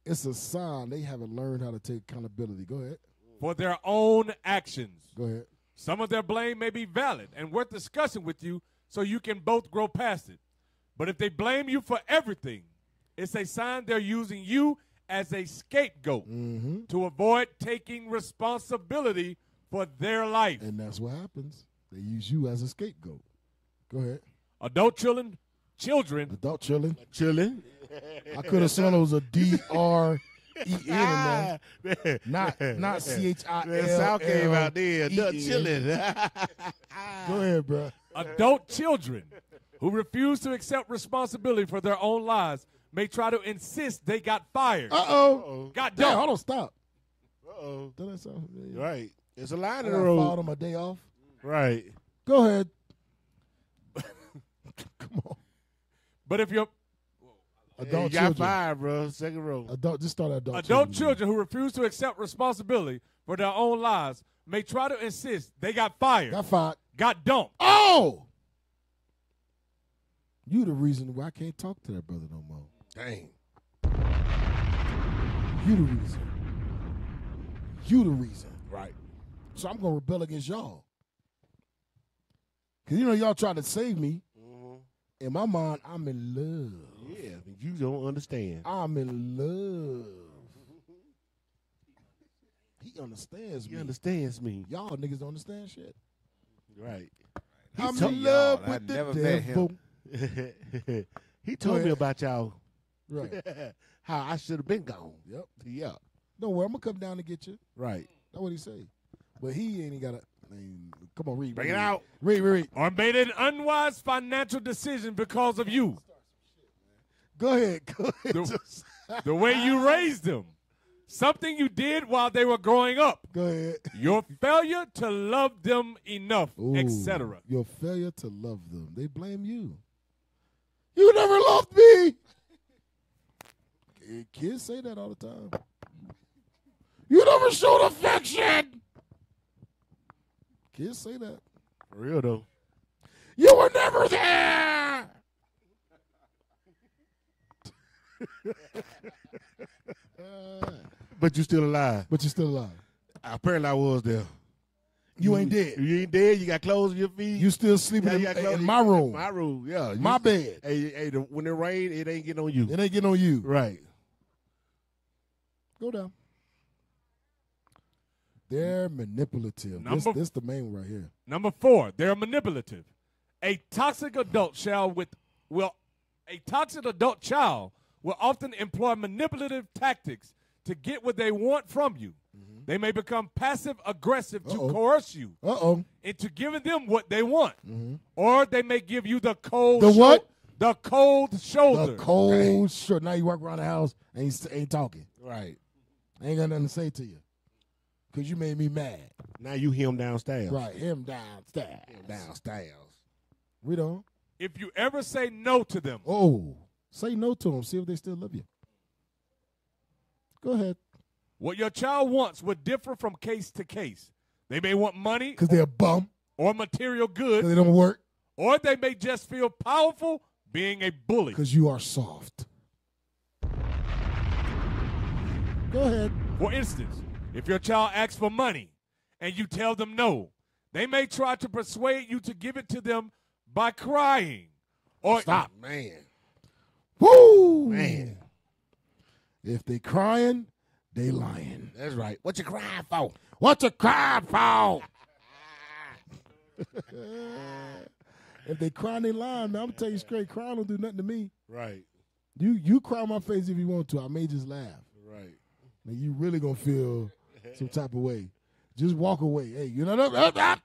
It's a sign they haven't learned how to take accountability. Go ahead. for their own actions. Go ahead. Some of their blame may be valid and worth discussing with you so you can both grow past it. But if they blame you for everything, it's a sign they're using you as a scapegoat Mm-hmm. to avoid taking responsibility for their life. And that's what happens. They use you as a scapegoat. Go ahead. Adult children, children Adult chilling. Chilling. I could have sworn it was a D R E N in. *laughs* Man, Not not C H I L. Sound came out there. E Dutch N. chilling. *laughs* Go ahead, bro. adult children who refuse to accept responsibility for their own lives may try to insist they got fired, Uh oh. got Damn, hold on, stop. Uh-oh. Doesn't that sound familiar? Right. It's a line in the road. filed on my day off. Right. Go ahead. *laughs* Come on. But if you're Adult you got children. five, bro. Second row. Adult, just start adult, adult children who refuse to accept responsibility for their own lives may try to insist they got fired, Got fired. got dumped. Oh! You the reason why I can't talk to that brother no more. Dang. You the reason. You the reason. Right. So I'm gonna rebel against y'all. Cause you know y'all tried to save me. In my mind, I'm in love. Yeah, you don't understand. I'm in love. He understands me. He understands me. Y'all niggas don't understand shit. Right. I'm in love with I the never met devil. *laughs* he told me about y'all. Right. *laughs* How I should have been gone. Yep. Yeah. Don't worry, I'm gonna come down and get you. Right. That's what he say. But he ain't got to. Come on, read. Bring read, it out. Read, read, read. Or made an unwise financial decision because of you, Go ahead. *laughs* Go ahead. The- the way you raised them, something you did while they were growing up, Go ahead. your failure to love them enough, etc. Your failure to love them. They blame you. You never loved me. Kids say that all the time. You never showed affection. Kids say that. For real though. You were never there. *laughs* But you still alive. But you're still alive. Apparently I was there. You ain't dead. You ain't dead. You got clothes on your feet. You still sleeping Yeah, in, you got in my room. My room. Yeah. My You- bed. Hey, hey the, when it rain, it ain't getting on you. It ain't getting on you. Right. Go down. They're manipulative. This, Number- this the main right here. Number four, they're manipulative. A toxic adult child with will a toxic adult child will often employ manipulative tactics to get what they want from you. They may become passive aggressive to coerce you Uh oh. into giving them what they want, or they may give you the cold. The what? the cold shoulder. The cold shirt. Now you walk around the house and ain't, ain't talking. Right. Ain't got nothing to say to you. Cause you made me mad. Now you him downstairs. Right. Him downstairs. Downstairs. We don't. if you ever say no to them, Oh. Say no to them. See if they still love you. Go ahead. what your child wants would differ from case to case. They may want money Cause they're a bum. or material goods, they don't work. or they may just feel powerful being a bully. Cause you are soft. Go ahead. For instance, if your child asks for money and you tell them no, they may try to persuade you to give it to them by crying or Stop, man. Woo! Man. If they crying, they lying. That's right. What you crying for? What you crying for? *laughs* if they crying, they lying. Man, I'm gonna tell you straight, crying don't do nothing to me. Right. You you cry on my face if you want to. I may just laugh. Right. Now you really gonna feel some type of way. Just walk away. Hey, you know that?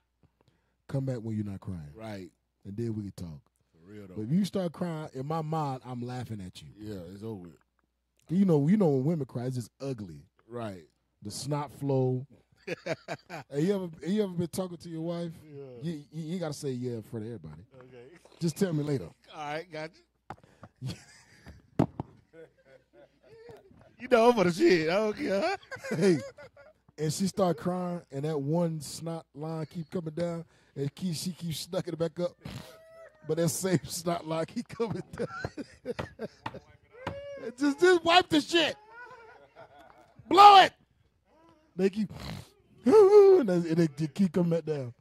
Come back when you're not crying, Right. and then we can talk. For real But if you start crying, in my mind, I'm laughing at you. Yeah, it's over. You know, you know when women cry, it's just ugly. Right. The snot flow. *laughs* hey, you ever you ever been talking to your wife? You, you, you gotta say yeah in front of everybody. Okay. Just tell me later. *laughs* All right, got you. *laughs* you know for the shit. I don't care. hey, and she start crying, and that one snot line keep coming down, and keep, she keeps snucking it back up. But that same snot line keep coming down. *laughs* just just wipe the shit. Blow it. They keep *laughs* and they, keep coming down.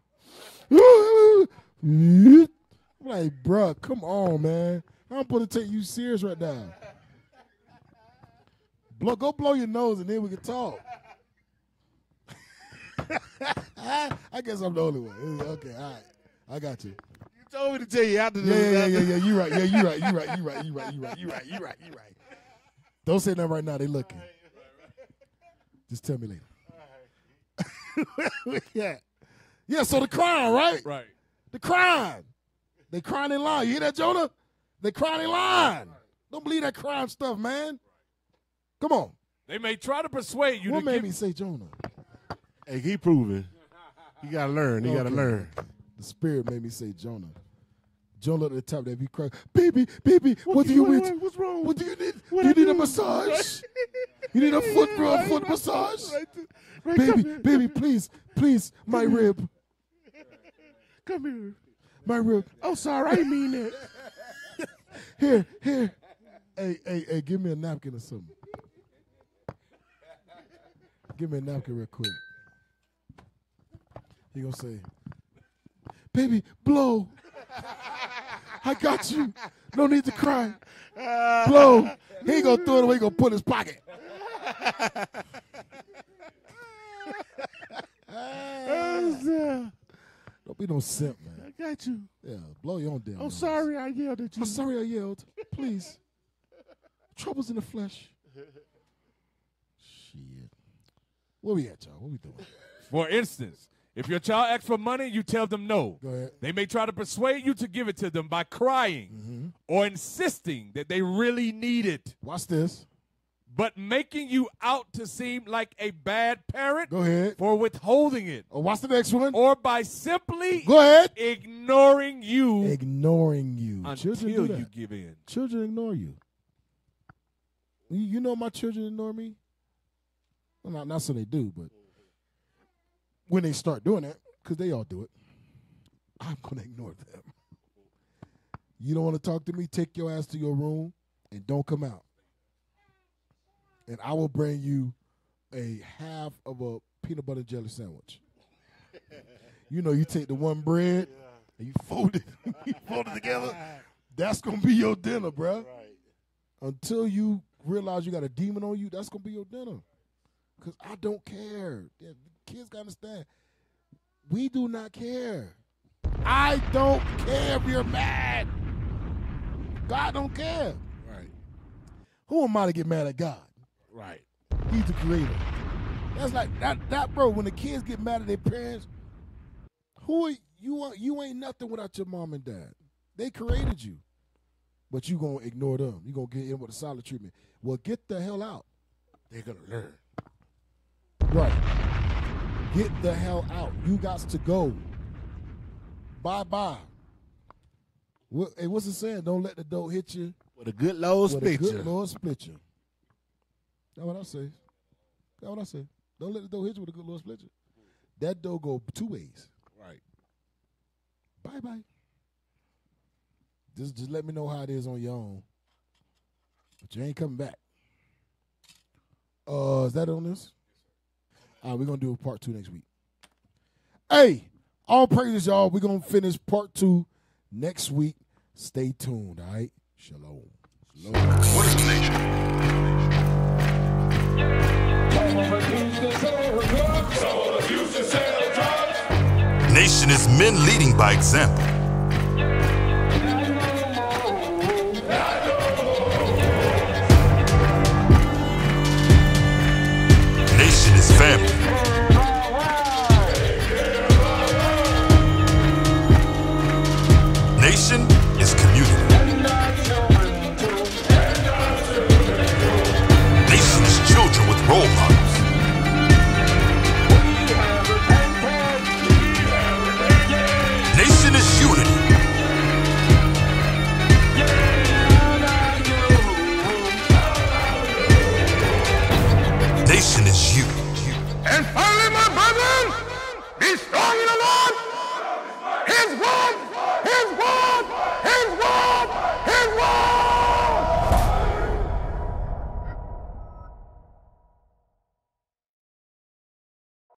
*laughs* I'm like, bruh, come on, man. I'm going to take you serious right now. Blow, go blow your nose and then we can talk. *laughs* I guess I'm the only one. Okay, all right. I got you. You told me to tell you after Yeah, this. yeah, yeah, yeah, yeah. You right. Yeah, you right. You right. You right. You right. You right. You right. You right. You right. Don't say nothing right now. They looking. Just tell me later. *laughs* yeah. Yeah, so the crime, right? Right. The crime. They crying in line. You hear that, Jonah? They crying in line. Don't believe that crime stuff, man. Come on. They may try to persuade you What to made give me say Jonah? Hey, keep proving. You gotta learn. You gotta Okay. learn. The spirit made me say Jonah. Jonah at the top that be crying, baby, baby, what, do you want? what's wrong? What do you need? What do you I need a do? massage? *laughs* You need a foot rub, Right. foot massage? Right right, come baby, here. baby, please, please, my rib, Come here. my rib. Oh, sorry. I didn't mean that. *laughs* Here, here. Hey, hey, hey, give me a napkin or something. Give me a napkin real quick. He gonna say, baby, blow. I got you. No need to cry. Blow. He ain't gonna throw it away. He gonna put in his pocket. Don't be no simp, man. I got you. Yeah, blow your own damn. I'm nose. sorry I yelled at you. I'm sorry I yelled. Please. Troubles in the flesh. Shit. Where we at, y'all? What we doing? For instance, if your child asks for money, you tell them no. Go ahead. They may try to persuade you to give it to them by crying Mm-hmm. or insisting that they really need it, Watch this. but making you out to seem like a bad parent Go ahead. for withholding it, Oh, watch the next one. or by simply Go ahead. ignoring you Ignoring you. until Children do that. you give in. Children ignore you. You, you know my children ignore me? Well, not, not so they do, but when they start doing that, because they all do it, I'm going to ignore them. You don't want to talk to me? Take your ass to your room and don't come out. And I will bring you a half of a peanut butter jelly sandwich. you know, you take the one bread and you fold it, *laughs* you fold it together. That's gonna be your dinner, bruh. Until you realize you got a demon on you, that's gonna be your dinner. Cause I don't care. Kids gotta understand. We do not care. I don't care if you're mad. God don't care. Right. Who am I to get mad at God? Right. He's the creator. That's like that that bro, when the kids get mad at their parents, who are you are you ain't nothing without your mom and dad. They created you. But you gonna ignore them. You gonna get in with a solid treatment. Well, get the hell out. They're gonna learn. Right. Get the hell out. You got to go. Bye bye. What, hey, what's it saying? Don't let the dough hit you. With a good Lord a split good you. Lord split you. That's what I say. That's what I say. Don't let the dough hit you with a good Lord split you. That dough go two ways. Right. Bye bye. Just just let me know how it is on your own. But you ain't coming back. Uh, is that on this? Right, we're gonna do a part two next week. Hey, all praises, y'all. We're gonna finish part two next week. Stay tuned, all right? Shalom. Shalom. Nation is men leading by example. Nation is family. Is community. Nation is children with role models.